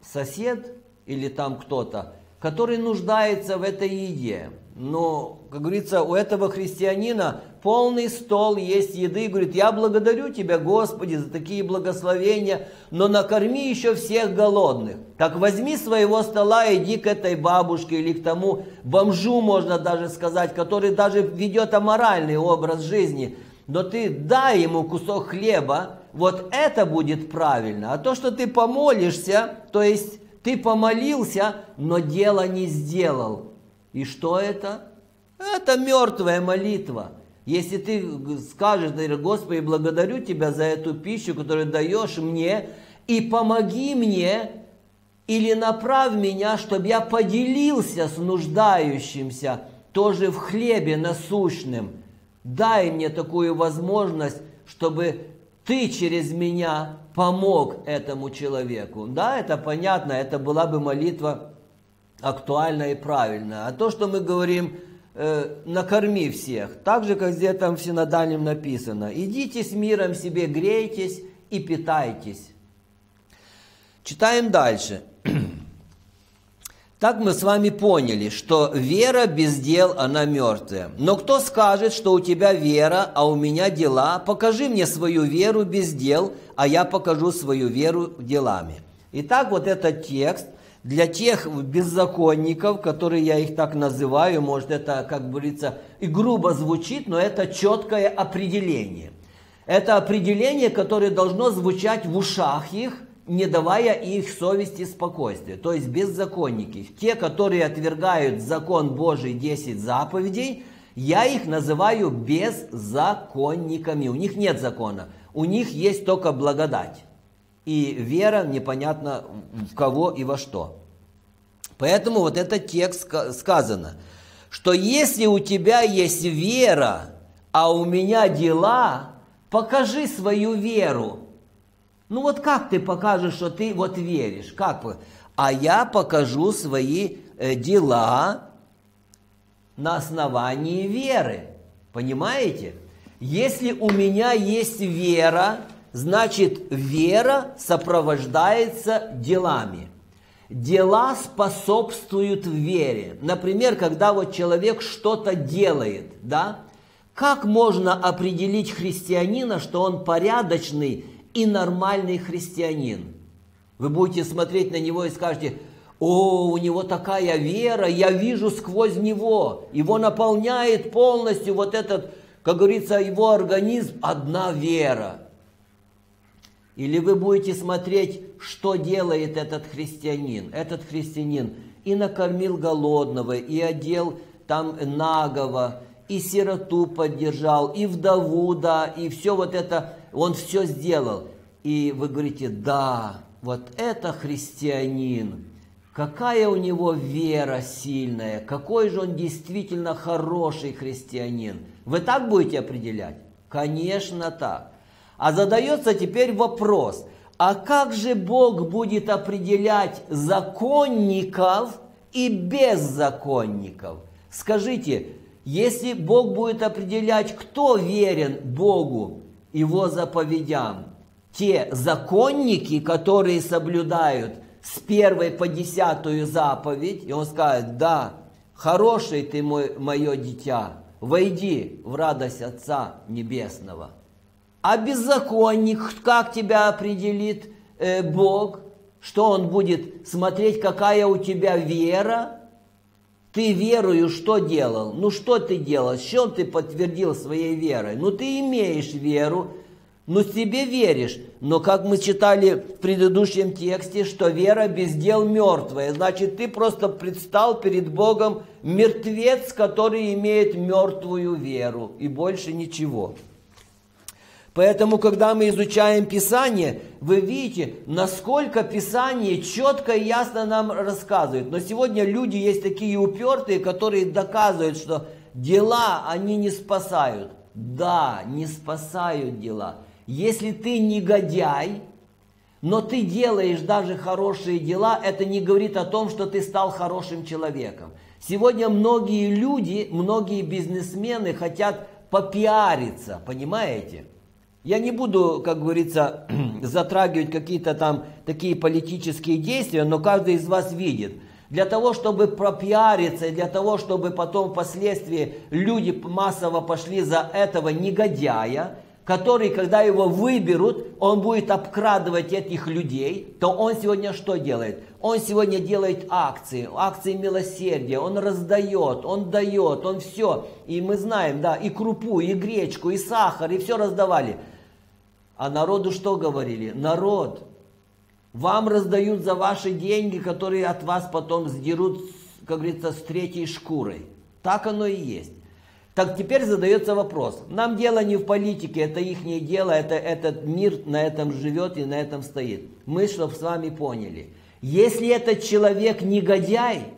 сосед или там кто-то, который нуждается в этой еде. Но, как говорится, у этого христианина полный стол есть еды. Говорит, я благодарю тебя, Господи, за такие благословения, но накорми еще всех голодных. Так возьми своего стола и иди к этой бабушке или к тому бомжу, можно даже сказать, который даже ведет аморальный образ жизни – но ты дай ему кусок хлеба, вот это будет правильно. А то, что ты помолишься, то есть ты помолился, но дело не сделал. И что это? Это мертвая молитва. Если ты скажешь, Господи, благодарю Тебя за эту пищу, которую даешь мне, и помоги мне, или направь меня, чтобы я поделился с нуждающимся, тоже в хлебе насущным – дай мне такую возможность, чтобы ты через меня помог этому человеку. Да, это понятно, это была бы молитва актуальная и правильная. А то, что мы говорим, э, накорми всех, так же, как здесь там в синодальном написано, идите с миром себе, грейтесь и питайтесь. Читаем дальше. Так мы с вами поняли, что вера без дел, она мертвая. Но кто скажет, что у тебя вера, а у меня дела, покажи мне свою веру без дел, а я покажу свою веру делами. Итак, вот этот текст для тех беззаконников, которые я их так называю, может это, как говорится, и грубо звучит, но это четкое определение. Это определение, которое должно звучать в ушах их, не давая их совести спокойствия. То есть беззаконники, те, которые отвергают закон Божий 10 заповедей, я их называю беззаконниками. У них нет закона, у них есть только благодать. И вера непонятно в кого и во что. Поэтому вот этот текст сказано, что если у тебя есть вера, а у меня дела, покажи свою веру. Ну вот как ты покажешь, что ты вот веришь? Как? А я покажу свои э, дела на основании веры. Понимаете? Если у меня есть вера, значит вера сопровождается делами. Дела способствуют вере. Например, когда вот человек что-то делает, да? Как можно определить христианина, что он порядочный и нормальный христианин. Вы будете смотреть на него и скажете, о, у него такая вера, я вижу сквозь него. Его наполняет полностью вот этот, как говорится, его организм, одна вера. Или вы будете смотреть, что делает этот христианин. Этот христианин и накормил голодного, и одел там нагого, и сироту поддержал, и вдову, да, и все вот это он все сделал. И вы говорите, да, вот это христианин, какая у него вера сильная, какой же он действительно хороший христианин. Вы так будете определять? Конечно так. А задается теперь вопрос, а как же Бог будет определять законников и беззаконников? Скажите, если Бог будет определять, кто верен Богу, его заповедям. Те законники, которые соблюдают с первой по десятую заповедь, и он скажет, да, хороший ты мой, мое дитя, войди в радость Отца Небесного. А беззаконник, как тебя определит э, Бог? Что он будет смотреть, какая у тебя вера? Ты верою что делал? Ну что ты делал? С чем ты подтвердил своей верой? Ну ты имеешь веру, ну тебе веришь. Но как мы читали в предыдущем тексте, что вера без дел мертвая. Значит, ты просто предстал перед Богом мертвец, который имеет мертвую веру. И больше ничего. Поэтому, когда мы изучаем Писание, вы видите, насколько Писание четко и ясно нам рассказывает. Но сегодня люди есть такие упертые, которые доказывают, что дела они не спасают. Да, не спасают дела. Если ты негодяй, но ты делаешь даже хорошие дела, это не говорит о том, что ты стал хорошим человеком. Сегодня многие люди, многие бизнесмены хотят попиариться, понимаете? Я не буду, как говорится, затрагивать какие-то там такие политические действия, но каждый из вас видит. Для того, чтобы пропиариться, для того, чтобы потом впоследствии люди массово пошли за этого негодяя, который, когда его выберут, он будет обкрадывать этих людей, то он сегодня что делает? Он сегодня делает акции, акции милосердия, он раздает, он дает, он все. И мы знаем, да, и крупу, и гречку, и сахар, и все раздавали. А народу что говорили? Народ, вам раздают за ваши деньги, которые от вас потом сдерут, как говорится, с третьей шкурой. Так оно и есть. Так теперь задается вопрос. Нам дело не в политике, это их дело, это этот мир на этом живет и на этом стоит. Мы, чтобы с вами поняли. Если этот человек негодяй,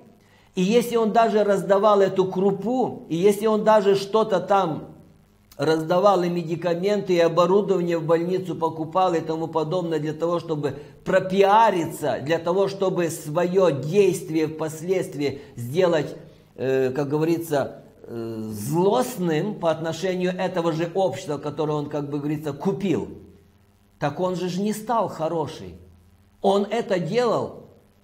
и если он даже раздавал эту крупу, и если он даже что-то там раздавал и медикаменты, и оборудование в больницу покупал и тому подобное для того, чтобы пропиариться, для того, чтобы свое действие впоследствии сделать, э, как говорится, злостным по отношению этого же общества, которое он, как бы говорится, купил. Так он же не стал хороший. Он это делал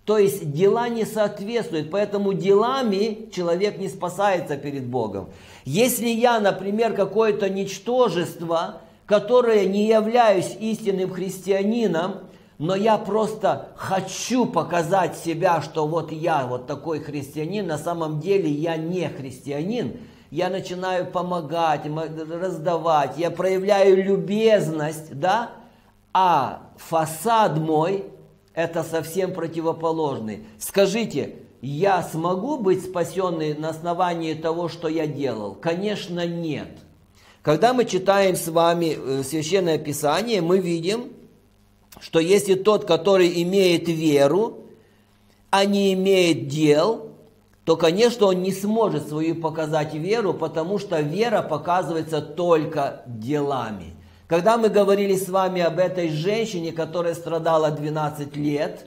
то есть дела не соответствуют, поэтому делами человек не спасается перед Богом. Если я, например, какое-то ничтожество, которое не являюсь истинным христианином, но я просто хочу показать себя, что вот я вот такой христианин, на самом деле я не христианин, я начинаю помогать, раздавать, я проявляю любезность, да, а фасад мой – это совсем противоположный. Скажите, я смогу быть спасенный на основании того, что я делал? Конечно, нет. Когда мы читаем с вами э, Священное Писание, мы видим, что если тот, который имеет веру, а не имеет дел, то, конечно, он не сможет свою показать веру, потому что вера показывается только делами. Когда мы говорили с вами об этой женщине, которая страдала 12 лет,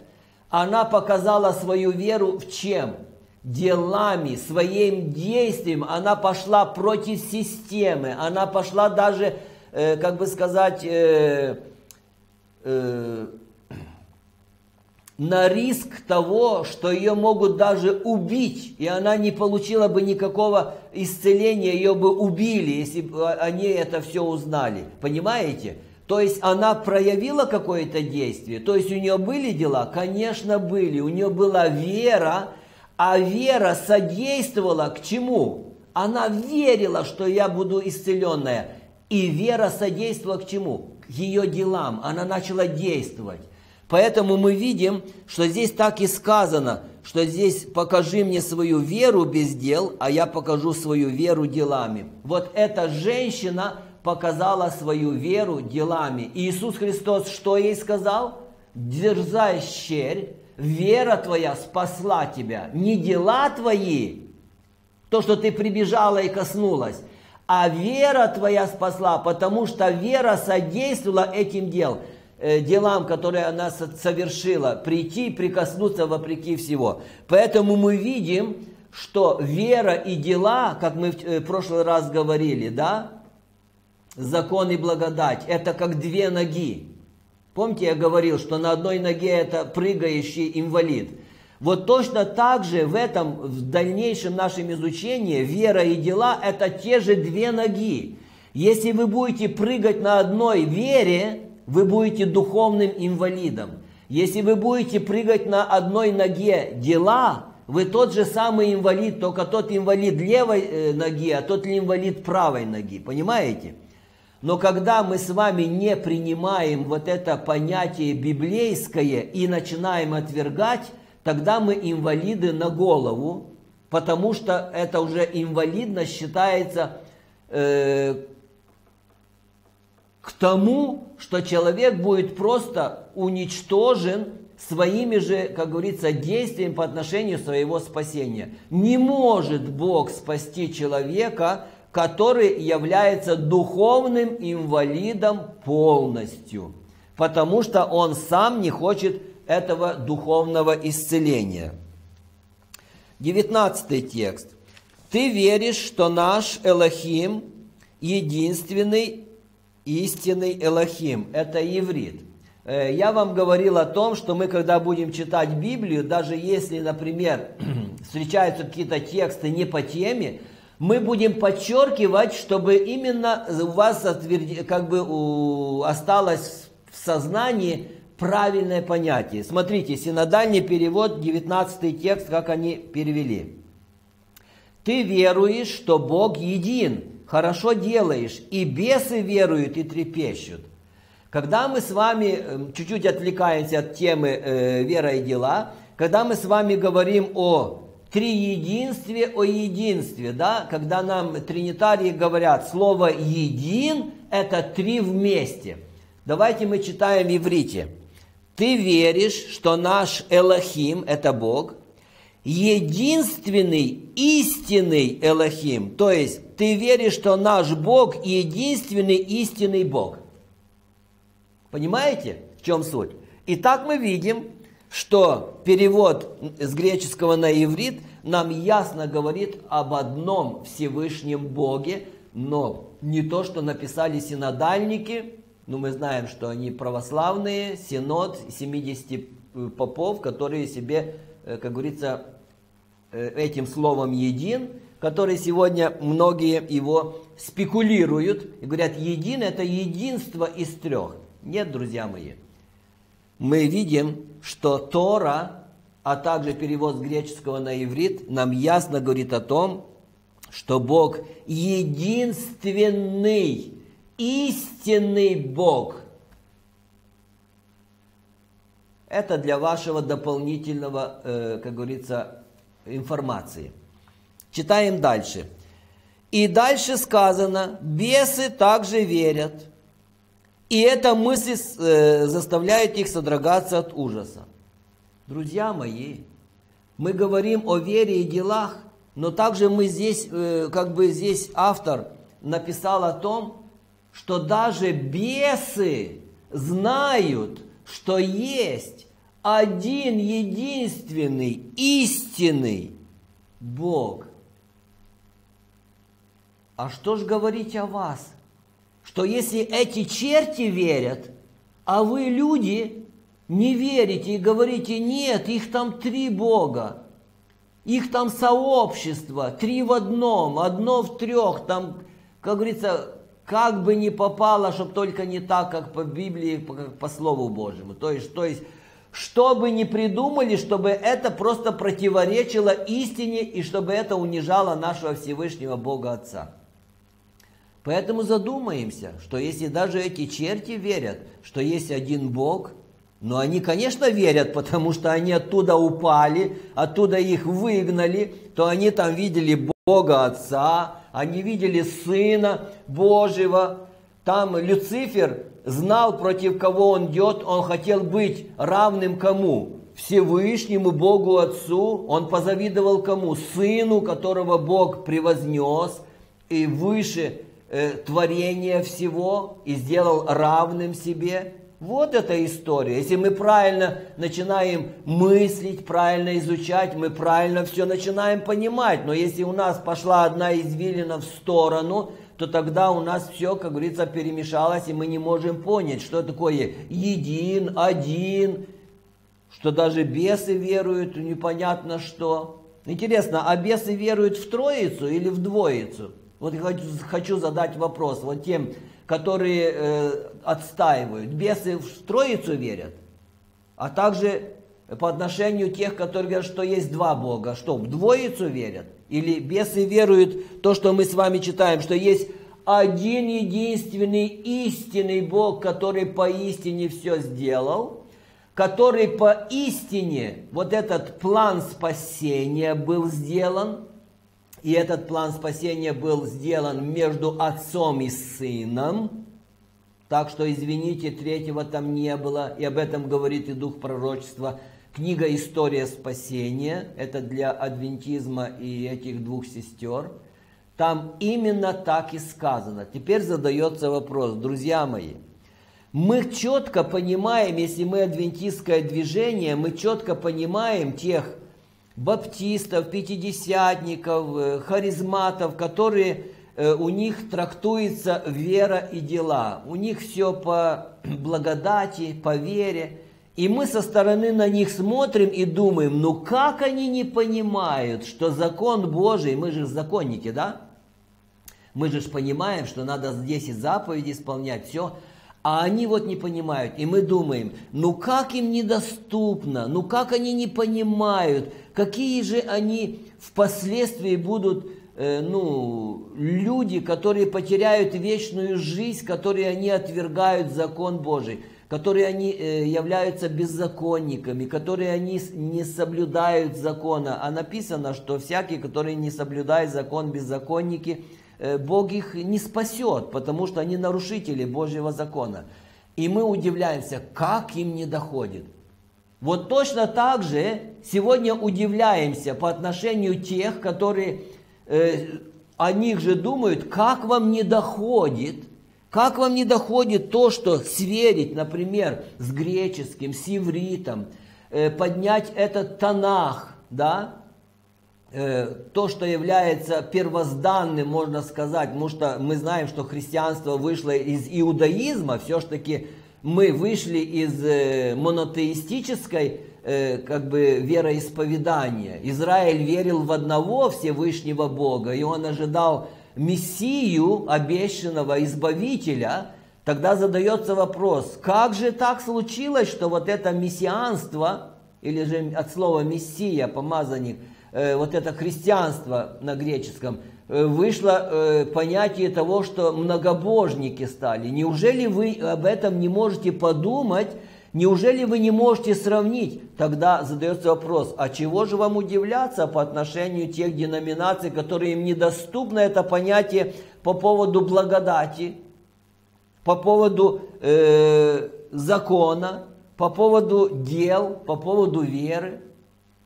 она показала свою веру в чем? Делами, своим действием. Она пошла против системы. Она пошла даже, э, как бы сказать, э, э, на риск того, что ее могут даже убить, и она не получила бы никакого исцеления, ее бы убили, если бы они это все узнали. Понимаете? То есть она проявила какое-то действие, то есть у нее были дела? Конечно, были. У нее была вера, а вера содействовала к чему? Она верила, что я буду исцеленная. И вера содействовала к чему? Ее делам. Она начала действовать. Поэтому мы видим, что здесь так и сказано, что здесь покажи мне свою веру без дел, а я покажу свою веру делами. Вот эта женщина показала свою веру делами. И Иисус Христос что ей сказал? Дерзай, щерь, вера твоя спасла тебя. Не дела твои, то, что ты прибежала и коснулась, а вера твоя спасла, потому что вера содействовала этим делам. Э, делам, которые она совершила, прийти и прикоснуться вопреки всего. Поэтому мы видим, что вера и дела, как мы в э, прошлый раз говорили, да, закон и благодать, это как две ноги. Помните, я говорил, что на одной ноге это прыгающий инвалид. Вот точно так же в этом, в дальнейшем нашем изучении, вера и дела – это те же две ноги. Если вы будете прыгать на одной вере, вы будете духовным инвалидом. Если вы будете прыгать на одной ноге дела, вы тот же самый инвалид, только тот инвалид левой э, ноги, а тот инвалид правой ноги. Понимаете? Но когда мы с вами не принимаем вот это понятие библейское и начинаем отвергать, тогда мы инвалиды на голову, потому что это уже инвалидность считается э, к тому, что человек будет просто уничтожен своими же, как говорится, действиями по отношению своего спасения. Не может Бог спасти человека, который является духовным инвалидом полностью, потому что он сам не хочет этого духовного исцеления. 19 текст. Ты веришь, что наш Элохим единственный истинный Элохим. Это иврит. Э, я вам говорил о том, что мы, когда будем читать Библию, даже если, например, встречаются какие-то тексты не по теме, мы будем подчеркивать, чтобы именно у вас как бы осталось в сознании правильное понятие. Смотрите, синодальный перевод, 19 текст, как они перевели. Ты веруешь, что Бог един, хорошо делаешь, и бесы веруют и трепещут. Когда мы с вами эм, чуть-чуть отвлекаемся от темы э, вера и дела, когда мы с вами говорим о триединстве, о единстве, да, когда нам тринитарии говорят слово един, это три вместе. Давайте мы читаем иврите. Ты веришь, что наш Элохим, это Бог, единственный истинный Элохим. То есть ты веришь, что наш Бог единственный истинный Бог. Понимаете, в чем суть? Итак, мы видим, что перевод с греческого на иврит нам ясно говорит об одном Всевышнем Боге, но не то, что написали синодальники, ну мы знаем, что они православные, синод 70 попов, которые себе, э, как говорится, э, этим словом един, который сегодня многие его спекулируют и говорят, един это единство из трех. Нет, друзья мои. Мы видим, что Тора, а также перевод с греческого на иврит, нам ясно говорит о том, что Бог единственный, истинный Бог. Это для вашего дополнительного, э, как говорится, информации. Читаем дальше. И дальше сказано, бесы также верят – и эта мысль э, заставляет их содрогаться от ужаса. Друзья мои, мы говорим о вере и делах, но также мы здесь, э, как бы здесь автор написал о том, что даже бесы знают, что есть один единственный истинный Бог. А что ж говорить о вас – что если эти черти верят, а вы, люди, не верите и говорите, нет, их там три Бога, их там сообщество, три в одном, одно в трех, там, как говорится, как бы не попало, чтобы только не так, как по Библии, как по Слову Божьему. То есть, то есть, что бы ни придумали, чтобы это просто противоречило истине и чтобы это унижало нашего Всевышнего Бога Отца. Поэтому задумаемся, что если даже эти черти верят, что есть один Бог, но они, конечно, верят, потому что они оттуда упали, оттуда их выгнали, то они там видели Бога Отца, они видели Сына Божьего. Там Люцифер знал, против кого он идет, он хотел быть равным кому? Всевышнему Богу Отцу, он позавидовал кому? Сыну, которого Бог превознес и выше э, творение всего и сделал равным себе. Вот эта история. Если мы правильно начинаем мыслить, правильно изучать, мы правильно все начинаем понимать. Но если у нас пошла одна извилина в сторону, то тогда у нас все, как говорится, перемешалось, и мы не можем понять, что такое един, один. что даже бесы веруют непонятно что. Интересно, а бесы веруют в Троицу или в Двоицу? Вот хочу, хочу задать вопрос вот тем, которые э, отстаивают. Бесы в Троицу верят, а также по отношению тех, которые говорят, что есть два Бога. Что, в Двоицу верят? Или бесы веруют то, что мы с вами читаем, что есть один единственный истинный Бог, который поистине все сделал, который поистине, вот этот план спасения был сделан, и этот план спасения был сделан между отцом и сыном, так что, извините, третьего там не было, и об этом говорит и дух пророчества. Книга «История спасения» – это для адвентизма и этих двух сестер. Там именно так и сказано. Теперь задается вопрос, друзья мои, мы четко понимаем, если мы адвентистское движение, мы четко понимаем тех баптистов, пятидесятников, э, харизматов, которые э, у них трактуется вера и дела. У них все по благодати, по вере. И мы со стороны на них смотрим и думаем, ну как они не понимают, что закон Божий, мы же законники, да? Мы же понимаем, что надо здесь и заповеди исполнять, все. А они вот не понимают. И мы думаем, ну как им недоступно, ну как они не понимают, какие же они впоследствии будут э, ну, люди, которые потеряют вечную жизнь, которые они отвергают закон Божий, которые они э, являются беззаконниками, которые они не соблюдают закона. А написано, что всякие, которые не соблюдают закон, беззаконники – Э, Бог их не спасет, потому что они нарушители Божьего закона. И мы удивляемся, как им не доходит. Вот точно так же сегодня удивляемся по отношению тех, которые э, о них же думают, как вам не доходит, как вам не доходит то, что сверить, например, с греческим, с ивритом, э, поднять этот тонах, да, Э, то, что является первозданным, можно сказать, потому что мы знаем, что христианство вышло из иудаизма, все-таки мы вышли из э, монотеистической э, как бы вероисповедания. Израиль верил в одного Всевышнего Бога, и он ожидал Мессию, обещанного Избавителя, тогда задается вопрос, как же так случилось, что вот это мессианство, или же от слова мессия, помазанник – Э, вот это христианство на греческом, вышло э, понятие того, что многобожники стали. Неужели вы об этом не можете подумать? Неужели вы не можете сравнить? Тогда задается вопрос, а чего же вам удивляться по отношению тех деноминаций, которые им недоступно это понятие по поводу благодати, по поводу э, закона, по поводу дел, по поводу веры?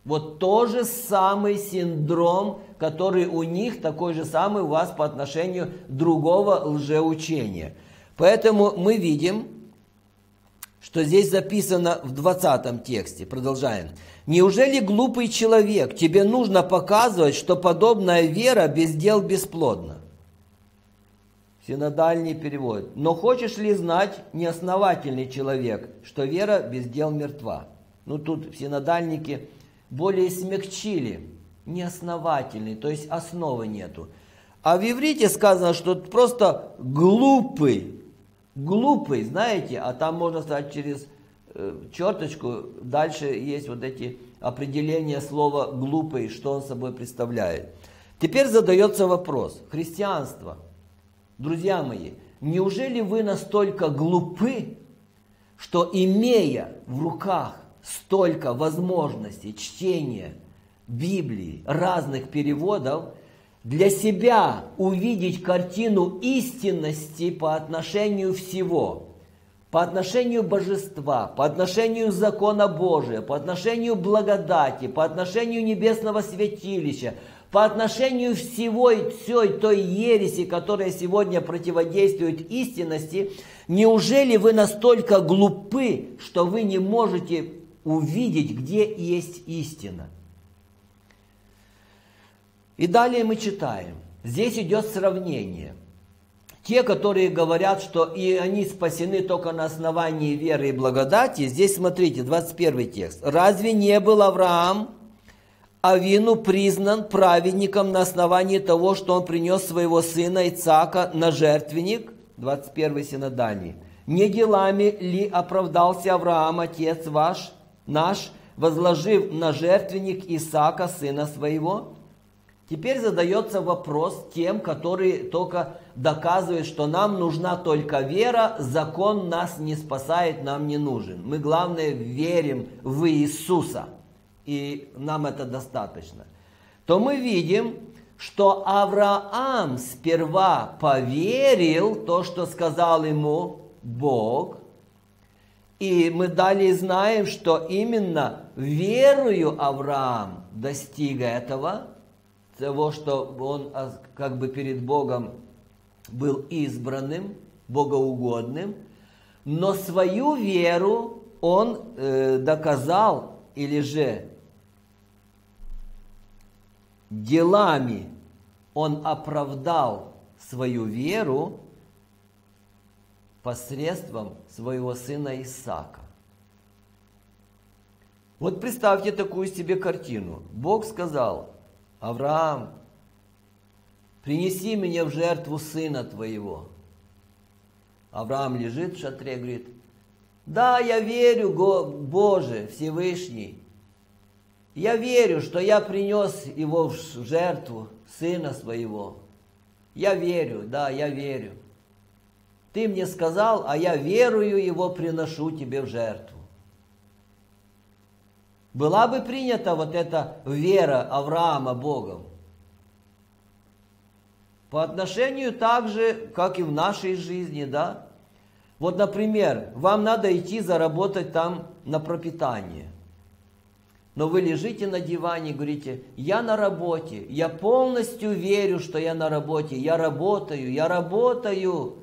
Вот тот же самый синдром, который у них, такой же самый у вас по отношению другого лжеучения. Поэтому мы видим, что здесь записано в 20 тексте. Продолжаем. «Неужели, глупый человек, тебе нужно показывать, что подобная вера без дел бесплодна?» Синодальный перевод. «Но хочешь ли знать, неосновательный человек, что вера без дел мертва?» Ну, тут в синодальнике более смягчили, неосновательный, то есть основы нету. А в иврите сказано, что просто глупый, глупый, знаете, а там можно сказать через э, черточку, дальше есть вот эти определения слова глупый, что он собой представляет. Теперь задается вопрос, христианство, друзья мои, неужели вы настолько глупы, что имея в руках столько возможностей чтения Библии, разных переводов, для себя увидеть картину истинности по отношению всего, по отношению божества, по отношению закона Божия, по отношению благодати, по отношению небесного святилища, по отношению всего и всей той ереси, которая сегодня противодействует истинности, неужели вы настолько глупы, что вы не можете увидеть, где есть истина. И далее мы читаем. Здесь идет сравнение. те, которые говорят, что и они спасены только на основании веры и благодати, здесь смотрите, 21 текст. «Разве не был Авраам Авину признан праведником на основании того, что он принес своего сына Ицака на жертвенник?» 21 синодальный. «Не делами ли оправдался Авраам, отец ваш, наш, возложив на жертвенник Исаака, сына своего?» Теперь задается вопрос тем, которые только доказывают, что нам нужна только вера, закон нас не спасает, нам не нужен. Мы, главное, верим в Иисуса, и нам это достаточно. То мы видим, что Авраам сперва поверил то, что сказал ему Бог, и мы далее знаем, что именно верою Авраам достиг этого – того, что он а, как бы перед Богом был избранным, богоугодным, но свою веру он э, доказал или же делами он оправдал свою веру посредством своего сына Исаака. Вот представьте такую себе картину. Бог сказал, Авраам, принеси мне в жертву сына твоего. Авраам лежит в шатре, говорит, да, я верю, Боже, Всевышний. Я верю, что я принес его в жертву, сына своего. Я верю, да, я верю. Ты мне сказал, а я верую его приношу тебе в жертву была бы принята вот эта вера Авраама Богом. По отношению так же, как и в нашей жизни, да? Вот, например, вам надо идти заработать там на пропитание. Но вы лежите на диване и говорите, я на работе, я полностью верю, что я на работе, я работаю, я работаю.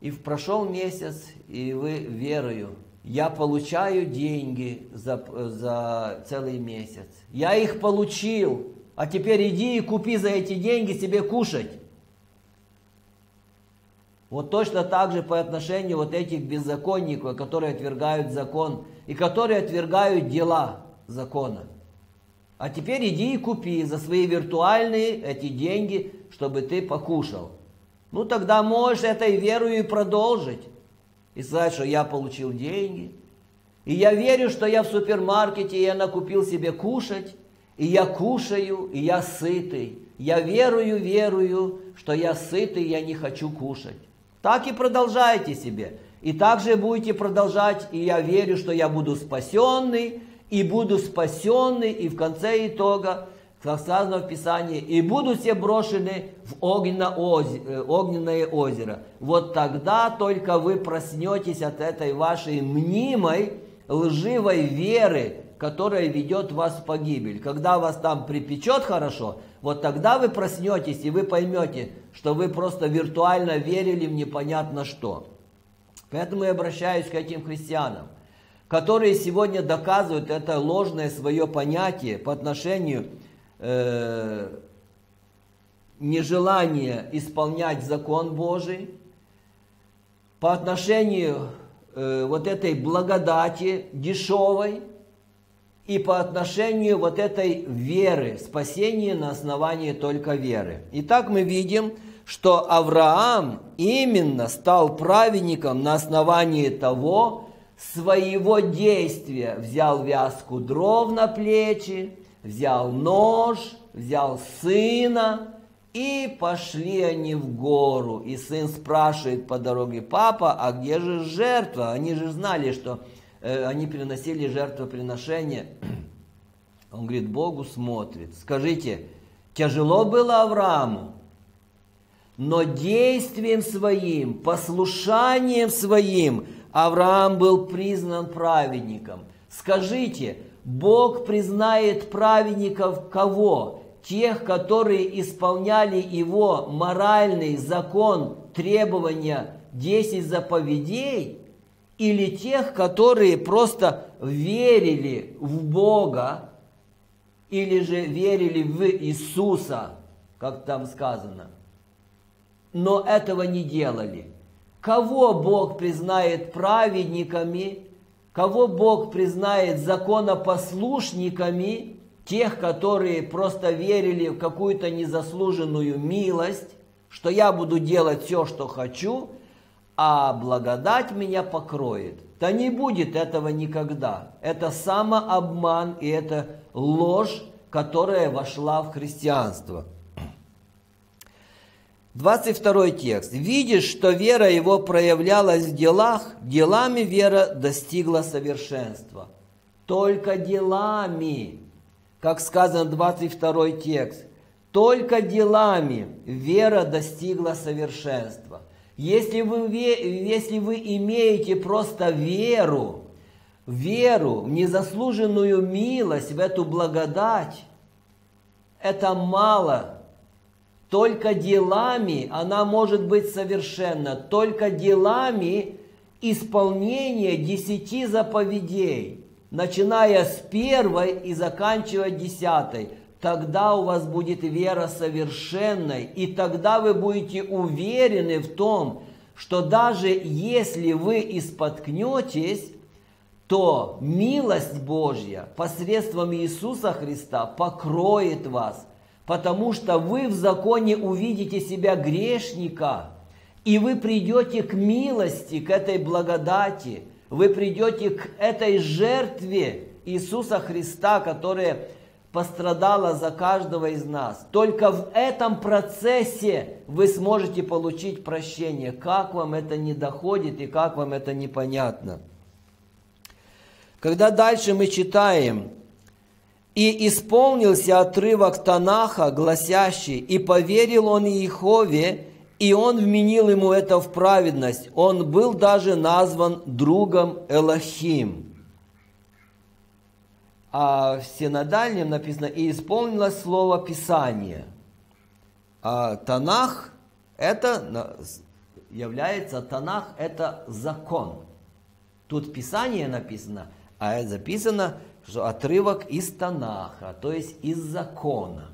И прошел месяц, и вы верою я получаю деньги за, за целый месяц. Я их получил, а теперь иди и купи за эти деньги себе кушать. Вот точно так же по отношению вот этих беззаконников, которые отвергают закон и которые отвергают дела закона. А теперь иди и купи за свои виртуальные эти деньги, чтобы ты покушал. Ну тогда можешь этой верою и продолжить и сказать, что я получил деньги. И я верю, что я в супермаркете, и я накупил себе кушать, и я кушаю, и я сытый. Я верую, верую, что я сытый, я не хочу кушать. Так и продолжайте себе. И также будете продолжать, и я верю, что я буду спасенный, и буду спасенный, и в конце итога как сказано в Писании, и будут все брошены в э, огненное озеро. Вот тогда только вы проснетесь от этой вашей мнимой, лживой веры, которая ведет вас в погибель. Когда вас там припечет хорошо, вот тогда вы проснетесь и вы поймете, что вы просто виртуально верили в непонятно что. Поэтому я обращаюсь к этим христианам, которые сегодня доказывают это ложное свое понятие по отношению э, нежелание исполнять закон Божий, по отношению э, вот этой благодати дешевой и по отношению вот этой веры, спасения на основании только веры. Итак, мы видим, что Авраам именно стал праведником на основании того, своего действия взял вязку дров на плечи, взял нож, взял сына, и пошли они в гору. И сын спрашивает по дороге, папа, а где же жертва? Они же знали, что э, они приносили жертвоприношение. Он говорит, Богу смотрит. Скажите, тяжело было Аврааму? Но действием своим, послушанием своим Авраам был признан праведником. Скажите, Бог признает праведников кого? Тех, которые исполняли его моральный закон, требования, 10 заповедей, или тех, которые просто верили в Бога, или же верили в Иисуса, как там сказано. но этого не делали. Кого Бог признает праведниками, кого Бог признает законопослушниками, тех, которые просто верили в какую-то незаслуженную милость, что я буду делать все, что хочу, а благодать меня покроет. Да не будет этого никогда. Это самообман и это ложь, которая вошла в христианство. 22 текст. «Видишь, что вера его проявлялась в делах, делами вера достигла совершенства». Только делами, как сказано 22 текст, только делами вера достигла совершенства. Если вы, если вы имеете просто веру, веру в незаслуженную милость, в эту благодать, это мало. Только делами она может быть совершенна. Только делами исполнения десяти заповедей, начиная с первой и заканчивая десятой – тогда у вас будет вера совершенной, и тогда вы будете уверены в том, что даже если вы испоткнетесь, то милость Божья посредством Иисуса Христа покроет вас, потому что вы в законе увидите себя грешника, и вы придете к милости, к этой благодати, вы придете к этой жертве Иисуса Христа, которая пострадала за каждого из нас. Только в этом процессе вы сможете получить прощение. Как вам это не доходит и как вам это непонятно. Когда дальше мы читаем, «И исполнился отрывок Танаха, гласящий, «И поверил он Иехове, и он вменил ему это в праведность. Он был даже назван другом Элохим» а в синодальнем написано «и исполнилось слово Писание». А Танах – это является, Танах – это закон. Тут Писание написано, а записано, что отрывок из Танаха, то есть из закона.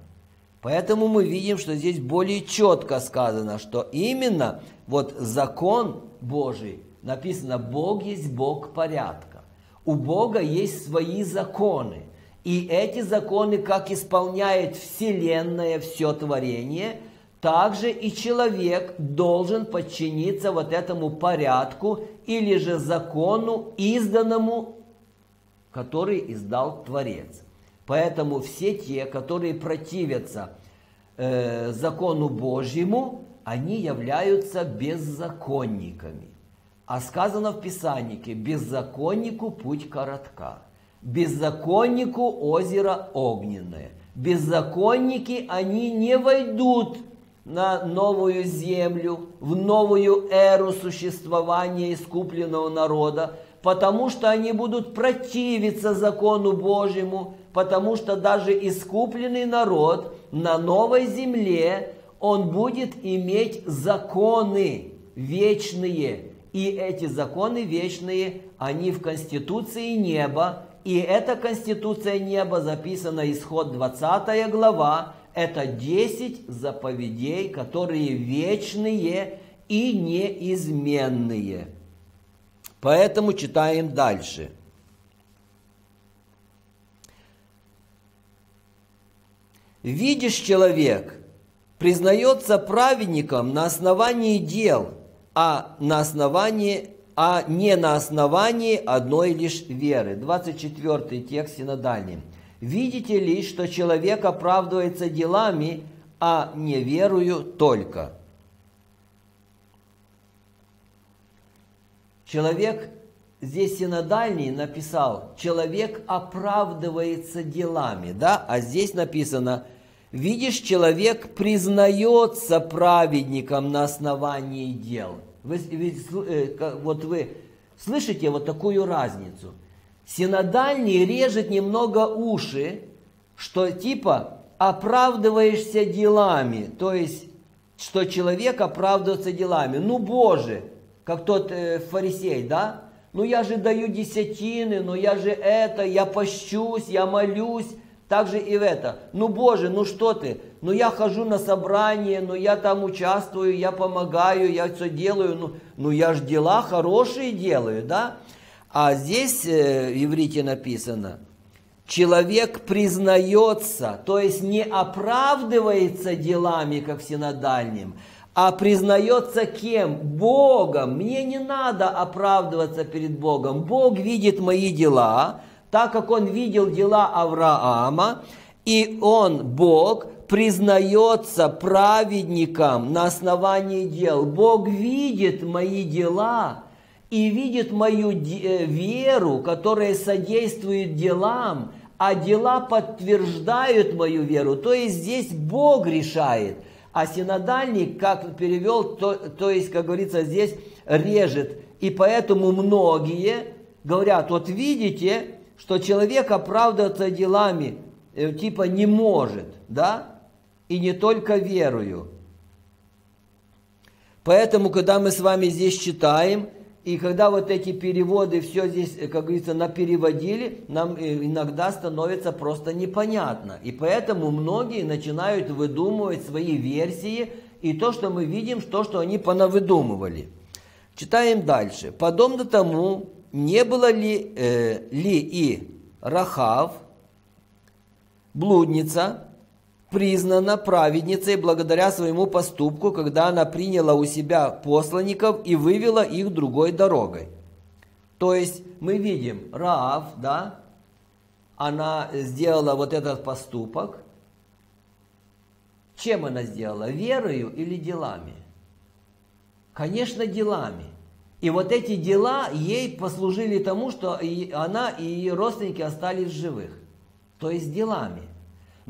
Поэтому мы видим, что здесь более четко сказано, что именно вот закон Божий, написано «Бог есть Бог порядка». У Бога есть свои законы. И эти законы, как исполняет Вселенная, все творение, также и человек должен подчиниться вот этому порядку или же закону, изданному, который издал Творец. Поэтому все те, которые противятся э, закону Божьему, они являются беззаконниками. А сказано в Писаннике, беззаконнику путь коротка, беззаконнику озеро огненное. Беззаконники, они не войдут на новую землю, в новую эру существования искупленного народа, потому что они будут противиться закону Божьему, потому что даже искупленный народ на новой земле, он будет иметь законы вечные, и эти законы вечные, они в Конституции неба, и эта Конституция неба записана, исход 20 глава, это 10 заповедей, которые вечные и неизменные. Поэтому читаем дальше. Видишь, человек признается праведником на основании дел – а на основании, а не на основании одной лишь веры. 24 текст синодальный. Видите ли, что человек оправдывается делами, а не верою только. Человек, здесь синодальный написал, человек оправдывается делами, да, а здесь написано – Видишь, человек признается праведником на основании дел. Вы, э, вот вы слышите вот такую разницу. Синодальный режет немного уши, что типа оправдываешься делами, то есть, что человек оправдывается делами. Ну, Боже, как тот э, фарисей, да? Ну, я же даю десятины, ну, я же это, я пощусь, я молюсь, также и в это. Ну, Боже, ну что ты? Ну, я хожу на собрание, ну, я там участвую, я помогаю, я все делаю. Ну, ну я же дела хорошие делаю, да? А здесь э, в иврите написано, человек признается, то есть не оправдывается делами, как в синодальнем, а признается кем? Богом. Мне не надо оправдываться перед Богом. Бог видит мои дела, так как Он видел дела Авраама, и Он, Бог, признается праведником на основании дел. Бог видит мои дела и видит мою э, веру, которая содействует делам, а дела подтверждают мою веру. То есть здесь Бог решает – а синодальник, как перевел, то, то есть, как говорится, здесь режет. И поэтому многие говорят, вот видите, что человек оправдываться делами э, типа не может, да? И не только верою. Поэтому, когда мы с вами здесь читаем, и когда вот эти переводы все здесь, э, как говорится, напереводили, нам э, иногда становится просто непонятно. И поэтому многие начинают выдумывать свои версии, и то, что мы видим, то, что они понавыдумывали. Читаем дальше. Подобно тому, не было ли, э, ли и Рахав, блудница, признана праведницей благодаря своему поступку, когда она приняла у себя посланников и вывела их другой дорогой. То есть мы видим, Раав, да, она сделала вот этот поступок. Чем она сделала? Верою или делами? Конечно, делами. И вот эти дела ей послужили тому, что она и ее родственники остались живых. То есть делами.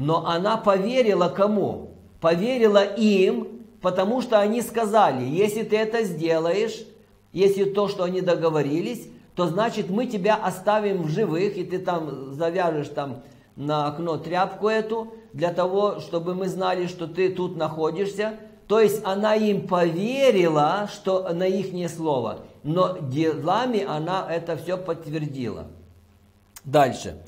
Но она поверила кому? Поверила им, потому что они сказали, если ты это сделаешь, если то, что они договорились, то значит мы тебя оставим в живых, и ты там завяжешь там на окно тряпку эту, для того, чтобы мы знали, что ты тут находишься. То есть она им поверила, что на их слово, но делами она это все подтвердила. Дальше.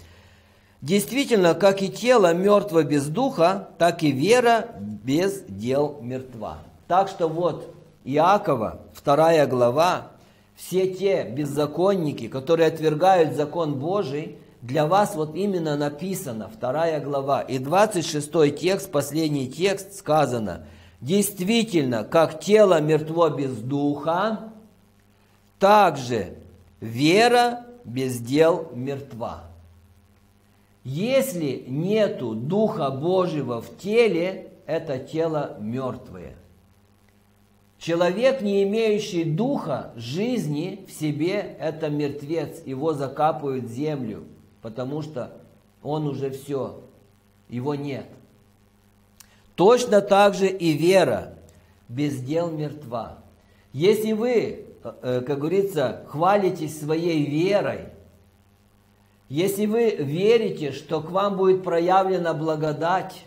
Действительно, как и тело мертво без духа, так и вера без дел мертва. Так что вот Иакова, вторая глава, все те беззаконники, которые отвергают закон Божий, для вас вот именно написано, вторая глава. И 26 текст, последний текст сказано, действительно, как тело мертво без духа, так же вера без дел мертва. Если нету Духа Божьего в теле, это тело мертвое. Человек, не имеющий духа жизни в себе, это мертвец. Его закапывают в землю, потому что он уже все, его нет. Точно так же и вера без дел мертва. Если вы, э, как говорится, хвалитесь своей верой, если вы верите, что к вам будет проявлена благодать,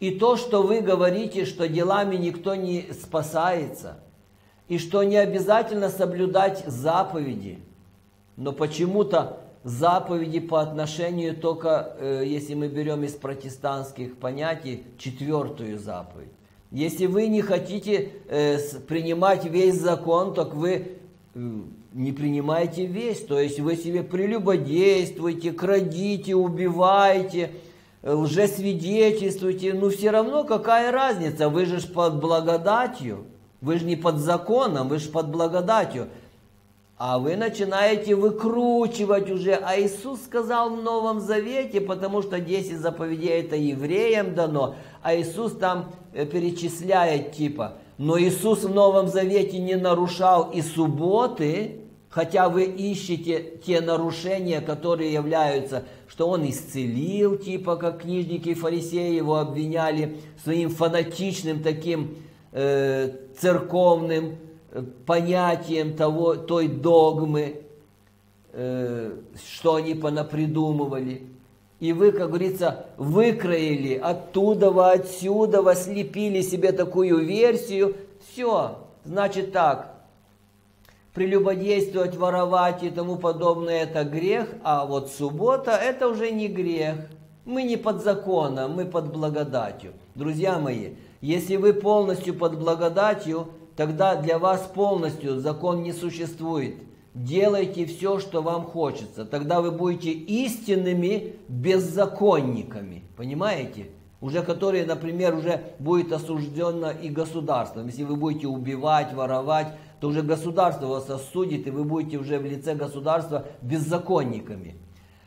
и то, что вы говорите, что делами никто не спасается, и что не обязательно соблюдать заповеди, но почему-то заповеди по отношению только, э, если мы берем из протестантских понятий, четвертую заповедь. Если вы не хотите э, принимать весь закон, так вы не принимаете весь, то есть вы себе прелюбодействуете, крадите, убиваете, лжесвидетельствуете, ну все равно какая разница, вы же под благодатью, вы же не под законом, вы же под благодатью. А вы начинаете выкручивать уже. А Иисус сказал в Новом Завете, потому что 10 заповедей это евреям дано, а Иисус там э, перечисляет типа, но Иисус в Новом Завете не нарушал и субботы, хотя вы ищете те нарушения, которые являются, что он исцелил, типа как книжники и фарисеи его обвиняли своим фанатичным таким э, церковным э, понятием того, той догмы, э, что они понапридумывали. И вы, как говорится, выкроили оттуда, отсюда, слепили себе такую версию. Все, значит так, прелюбодействовать, воровать и тому подобное – это грех, а вот суббота – это уже не грех. Мы не под законом, мы под благодатью. Друзья мои, если вы полностью под благодатью, тогда для вас полностью закон не существует. Делайте все, что вам хочется. Тогда вы будете истинными беззаконниками. Понимаете? Уже которые, например, уже будет осуждено и государством. Если вы будете убивать, воровать, то уже государство вас осудит, и вы будете уже в лице государства беззаконниками.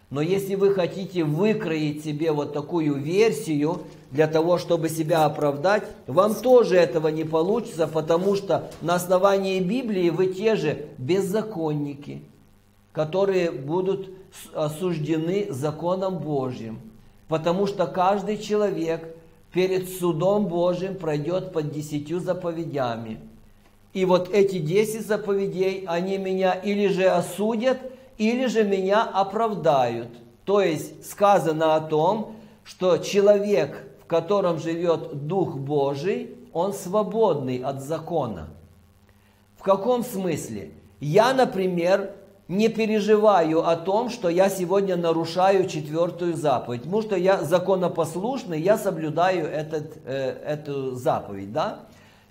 Но если вы хотите выкроить себе вот такую версию для того, чтобы себя оправдать, вам тоже этого не получится, потому что на основании Библии вы те же беззаконники, которые будут осуждены законом Божьим. Потому что каждый человек перед судом Божьим пройдет под десятью заповедями. И вот эти десять заповедей, они меня или же осудят, или же меня оправдают. То есть сказано о том, что человек, в котором живет Дух Божий, он свободный от закона. В каком смысле? Я, например, не переживаю о том, что я сегодня нарушаю четвертую заповедь, потому что я законопослушный, я соблюдаю этот, э, эту заповедь, да?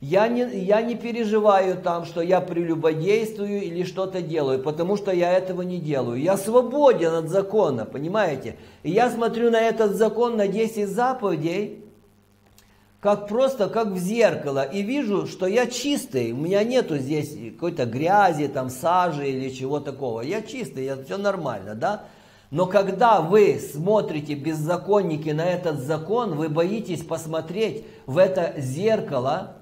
Я не, я не переживаю там, что я прелюбодействую или что-то делаю, потому что я этого не делаю. Я свободен от закона, понимаете? И я смотрю на этот закон, на 10 заповедей, как просто, как в зеркало, и вижу, что я чистый, у меня нету здесь какой-то грязи, там, сажи или чего такого. Я чистый, я, все нормально, да? Но когда вы смотрите, беззаконники, на этот закон, вы боитесь посмотреть в это зеркало,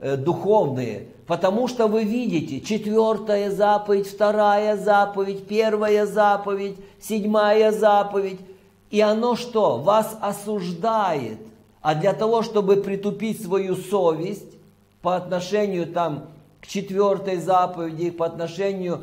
духовные, потому что вы видите четвертая заповедь, вторая заповедь, первая заповедь, седьмая заповедь, и оно что? Вас осуждает. А для того, чтобы притупить свою совесть по отношению там, к четвертой заповеди, по отношению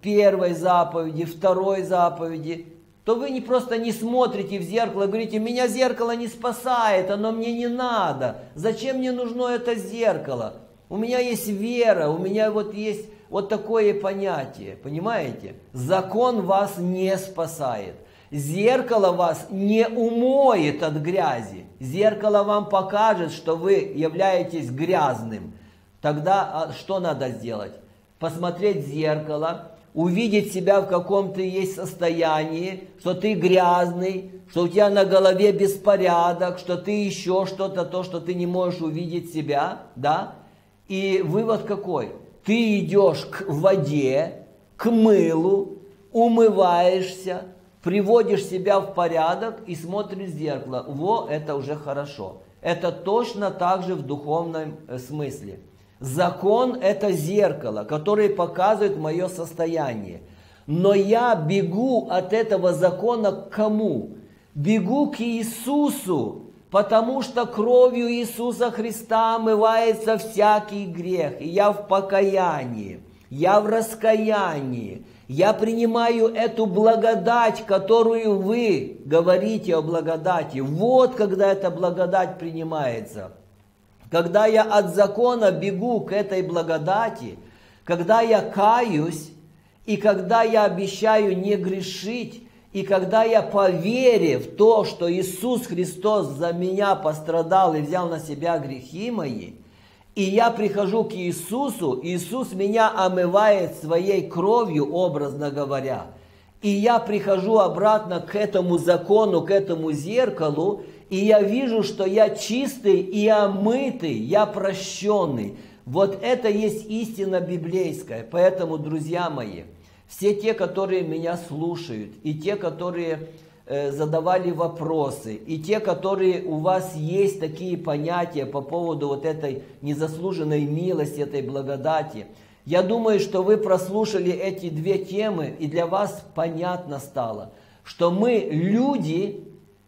первой заповеди, второй заповеди, то вы не просто не смотрите в зеркало и говорите, меня зеркало не спасает, оно мне не надо. Зачем мне нужно это зеркало? У меня есть вера, у меня вот есть вот такое понятие, понимаете? Закон вас не спасает. Зеркало вас не умоет от грязи. Зеркало вам покажет, что вы являетесь грязным. Тогда а, что надо сделать? Посмотреть в зеркало, увидеть себя в каком-то есть состоянии, что ты грязный, что у тебя на голове беспорядок, что ты еще что-то, то, что ты не можешь увидеть себя, да? И вывод какой? Ты идешь к воде, к мылу, умываешься, приводишь себя в порядок и смотришь в зеркало. Во, это уже хорошо. Это точно так же в духовном э, смысле. Закон – это зеркало, которое показывает мое состояние. Но я бегу от этого закона к кому? Бегу к Иисусу, потому что кровью Иисуса Христа омывается всякий грех. И я в покаянии, я в раскаянии, я принимаю эту благодать, которую вы говорите о благодати. Вот когда эта благодать принимается – когда я от закона бегу к этой благодати, когда я каюсь, и когда я обещаю не грешить, и когда я поверю в то, что Иисус Христос за меня пострадал и взял на себя грехи мои, и я прихожу к Иисусу, Иисус меня омывает своей кровью, образно говоря, и я прихожу обратно к этому закону, к этому зеркалу, и я вижу, что я чистый и омытый, я прощенный. Вот это есть истина библейская. Поэтому, друзья мои, все те, которые меня слушают, и те, которые э, задавали вопросы, и те, которые у вас есть такие понятия по поводу вот этой незаслуженной милости, этой благодати, я думаю, что вы прослушали эти две темы, и для вас понятно стало, что мы люди,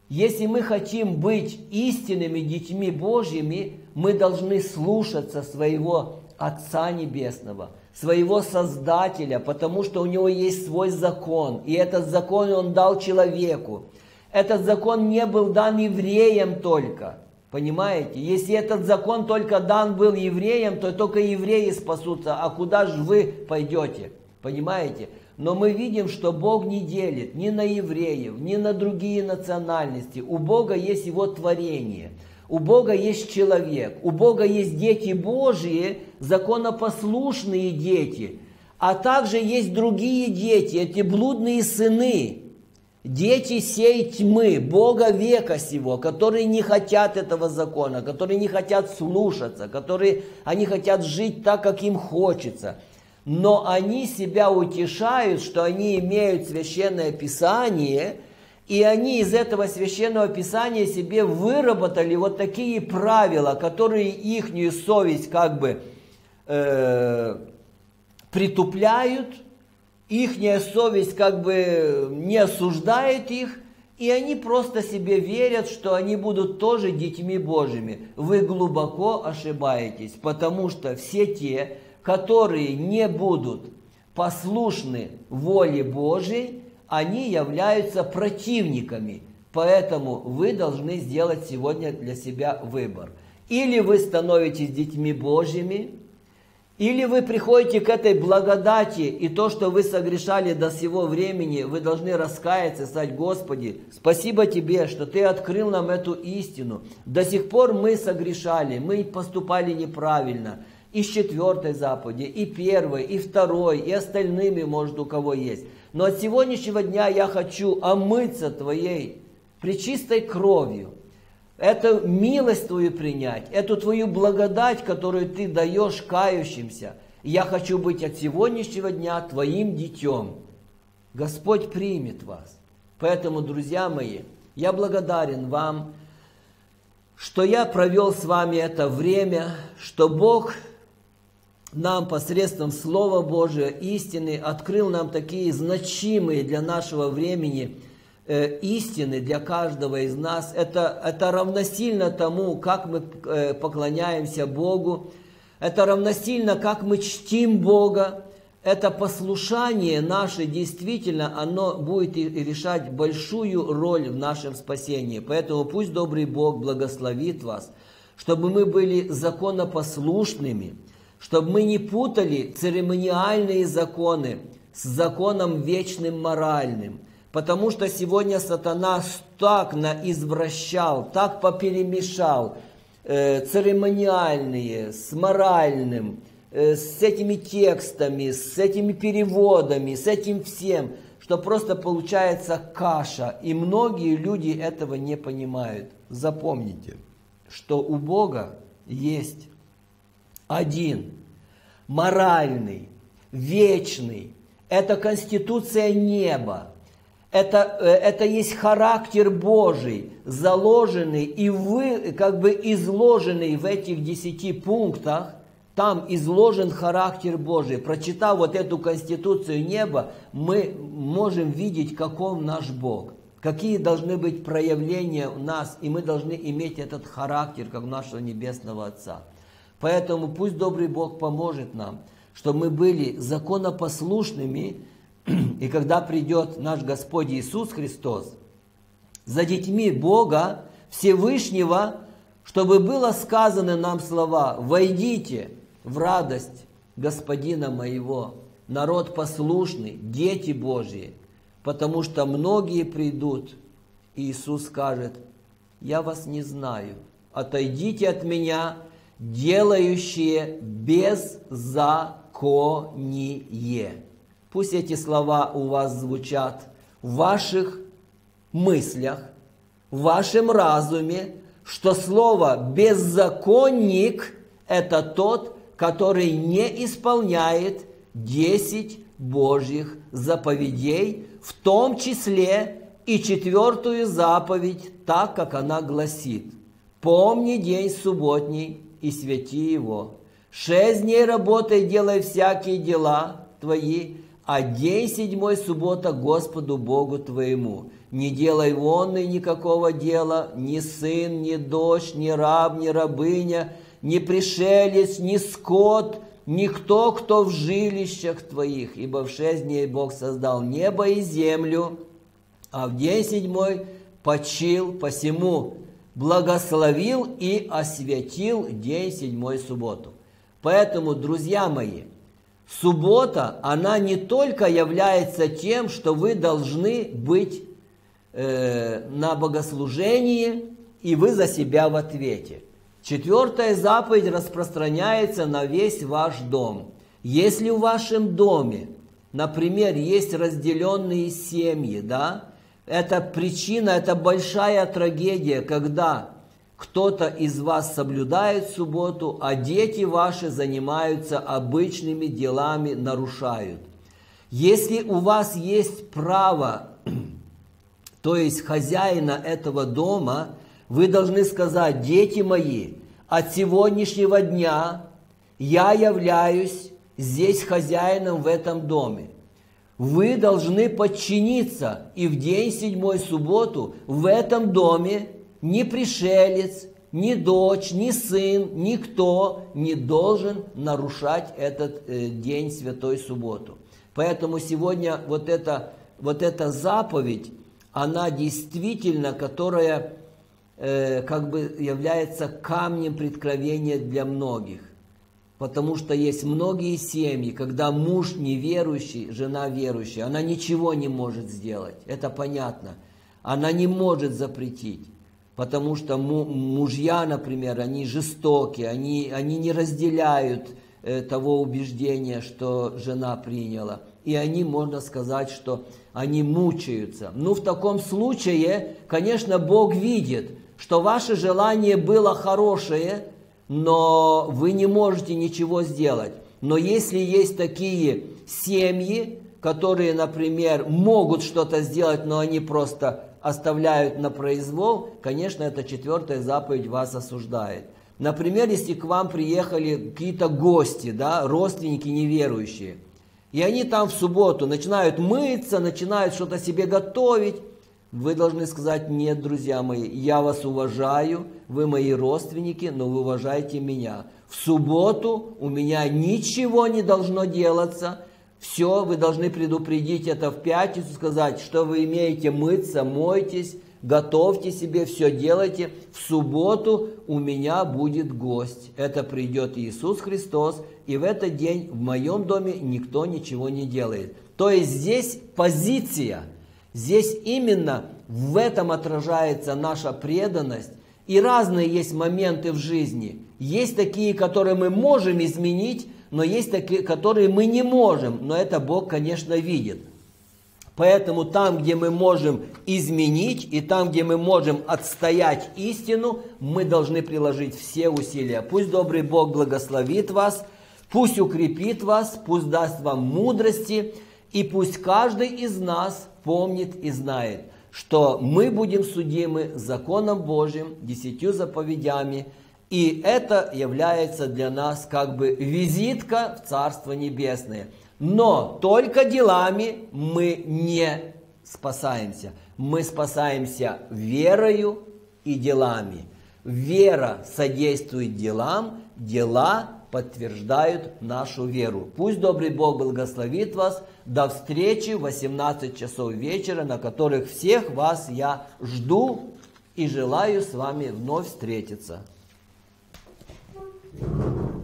если мы хотим быть истинными детьми Божьими, мы должны слушаться своего Отца Небесного, своего Создателя, потому что у него есть свой закон, и этот закон он дал человеку. Этот закон не был дан евреям только, понимаете? Если этот закон только дан был евреям, то только евреи спасутся, а куда же вы пойдете? Понимаете? Но мы видим, что Бог не делит ни на евреев, ни на другие национальности. У Бога есть Его творение. У Бога есть человек. У Бога есть дети Божьи, законопослушные дети. А также есть другие дети, эти блудные сыны, дети сей тьмы, Бога века сего, которые не хотят этого закона, которые не хотят слушаться, которые они хотят жить так, как им хочется – но они себя утешают, что они имеют священное писание, и они из этого священного писания себе выработали вот такие правила, которые ихнюю совесть как бы э, притупляют, ихняя совесть как бы не осуждает их, и они просто себе верят, что они будут тоже детьми Божьими. Вы глубоко ошибаетесь, потому что все те, которые не будут послушны воле Божией, они являются противниками. Поэтому вы должны сделать сегодня для себя выбор. Или вы становитесь детьми Божьими, или вы приходите к этой благодати, и то, что вы согрешали до сего времени, вы должны раскаяться и Господи, спасибо Тебе, что Ты открыл нам эту истину. До сих пор мы согрешали, мы поступали неправильно и с четвертой заповеди, и первой, и второй, и остальными, может, у кого есть. Но от сегодняшнего дня я хочу омыться Твоей причистой кровью. Эту милость Твою принять, эту Твою благодать, которую Ты даешь кающимся. Я хочу быть от сегодняшнего дня Твоим детем. Господь примет вас. Поэтому, друзья мои, я благодарен вам, что я провел с вами это время, что Бог нам посредством Слова Божия, истины, открыл нам такие значимые для нашего времени э, истины для каждого из нас. Это, это равносильно тому, как мы э, поклоняемся Богу. Это равносильно, как мы чтим Бога. Это послушание наше действительно, оно будет решать большую роль в нашем спасении. Поэтому пусть добрый Бог благословит вас, чтобы мы были законопослушными – чтобы мы не путали церемониальные законы с законом вечным моральным. Потому что сегодня сатана так извращал, так поперемешал э, церемониальные с моральным, э, с этими текстами, с этими переводами, с этим всем, что просто получается каша. И многие люди этого не понимают. Запомните, что у Бога есть один, моральный, вечный. Это конституция неба. Это, э, это есть характер Божий, заложенный и вы, как бы изложенный в этих десяти пунктах, там изложен характер Божий. Прочитав вот эту конституцию неба, мы можем видеть, каков наш Бог. Какие должны быть проявления у нас, и мы должны иметь этот характер, как нашего Небесного Отца. Поэтому пусть добрый Бог поможет нам, чтобы мы были законопослушными, и когда придет наш Господь Иисус Христос, за детьми Бога Всевышнего, чтобы было сказано нам слова «Войдите в радость Господина моего, народ послушный, дети Божьи, потому что многие придут, и Иисус скажет, я вас не знаю, отойдите от меня, делающие беззаконие. Пусть эти слова у вас звучат в ваших мыслях, в вашем разуме, что слово «беззаконник» – это тот, который не исполняет десять Божьих заповедей, в том числе и четвертую заповедь, так как она гласит «Помни день субботний и святи его. Шесть дней работай, делай всякие дела твои, а день седьмой суббота Господу Богу твоему. Не делай вонны никакого дела, ни сын, ни дочь, ни раб, ни рабыня, ни пришелец, ни скот, никто, кто в жилищах твоих. Ибо в шесть дней Бог создал небо и землю, а в день седьмой почил, посему благословил и осветил день седьмой субботу. Поэтому, друзья мои, Суббота, она не только является тем, что вы должны быть э, на богослужении, и вы за себя в ответе. Четвертая заповедь распространяется на весь ваш дом. Если в вашем доме, например, есть разделенные семьи, да, это причина, это большая трагедия, когда кто-то из вас соблюдает субботу, а дети ваши занимаются обычными делами, нарушают. Если у вас есть право, то есть хозяина этого дома, вы должны сказать, дети мои, от сегодняшнего дня я являюсь здесь хозяином в этом доме. Вы должны подчиниться, и в день седьмой субботу в этом доме ни пришелец, ни дочь, ни сын, никто не должен нарушать этот э, день Святой Субботу. Поэтому сегодня вот эта, вот эта заповедь, она действительно, которая э, как бы является камнем преткновения для многих. Потому что есть многие семьи, когда муж неверующий, жена верующая, она ничего не может сделать. Это понятно. Она не может запретить потому что мужья, например, они жестокие, они, они не разделяют э, того убеждения, что жена приняла. И они, можно сказать, что они мучаются. Ну, в таком случае, конечно, Бог видит, что ваше желание было хорошее, но вы не можете ничего сделать. Но если есть такие семьи, которые, например, могут что-то сделать, но они просто оставляют на произвол, конечно, эта четвертая заповедь вас осуждает. Например, если к вам приехали какие-то гости, да, родственники неверующие, и они там в субботу начинают мыться, начинают что-то себе готовить, вы должны сказать, нет, друзья мои, я вас уважаю, вы мои родственники, но вы уважаете меня. В субботу у меня ничего не должно делаться, все, вы должны предупредить это в пятницу, сказать, что вы имеете мыться, мойтесь, готовьте себе, все делайте. В субботу у меня будет гость. Это придет Иисус Христос, и в этот день в моем доме никто ничего не делает. То есть здесь позиция, здесь именно в этом отражается наша преданность. И разные есть моменты в жизни. Есть такие, которые мы можем изменить, но есть такие, которые мы не можем, но это Бог, конечно, видит. Поэтому там, где мы можем изменить, и там, где мы можем отстоять истину, мы должны приложить все усилия. Пусть добрый Бог благословит вас, пусть укрепит вас, пусть даст вам мудрости, и пусть каждый из нас помнит и знает, что мы будем судимы законом Божьим, десятью заповедями, и это является для нас как бы визитка в Царство Небесное. Но только делами мы не спасаемся. Мы спасаемся верою и делами. Вера содействует делам, дела подтверждают нашу веру. Пусть добрый Бог благословит вас. До встречи в 18 часов вечера, на которых всех вас я жду и желаю с вами вновь встретиться. thank you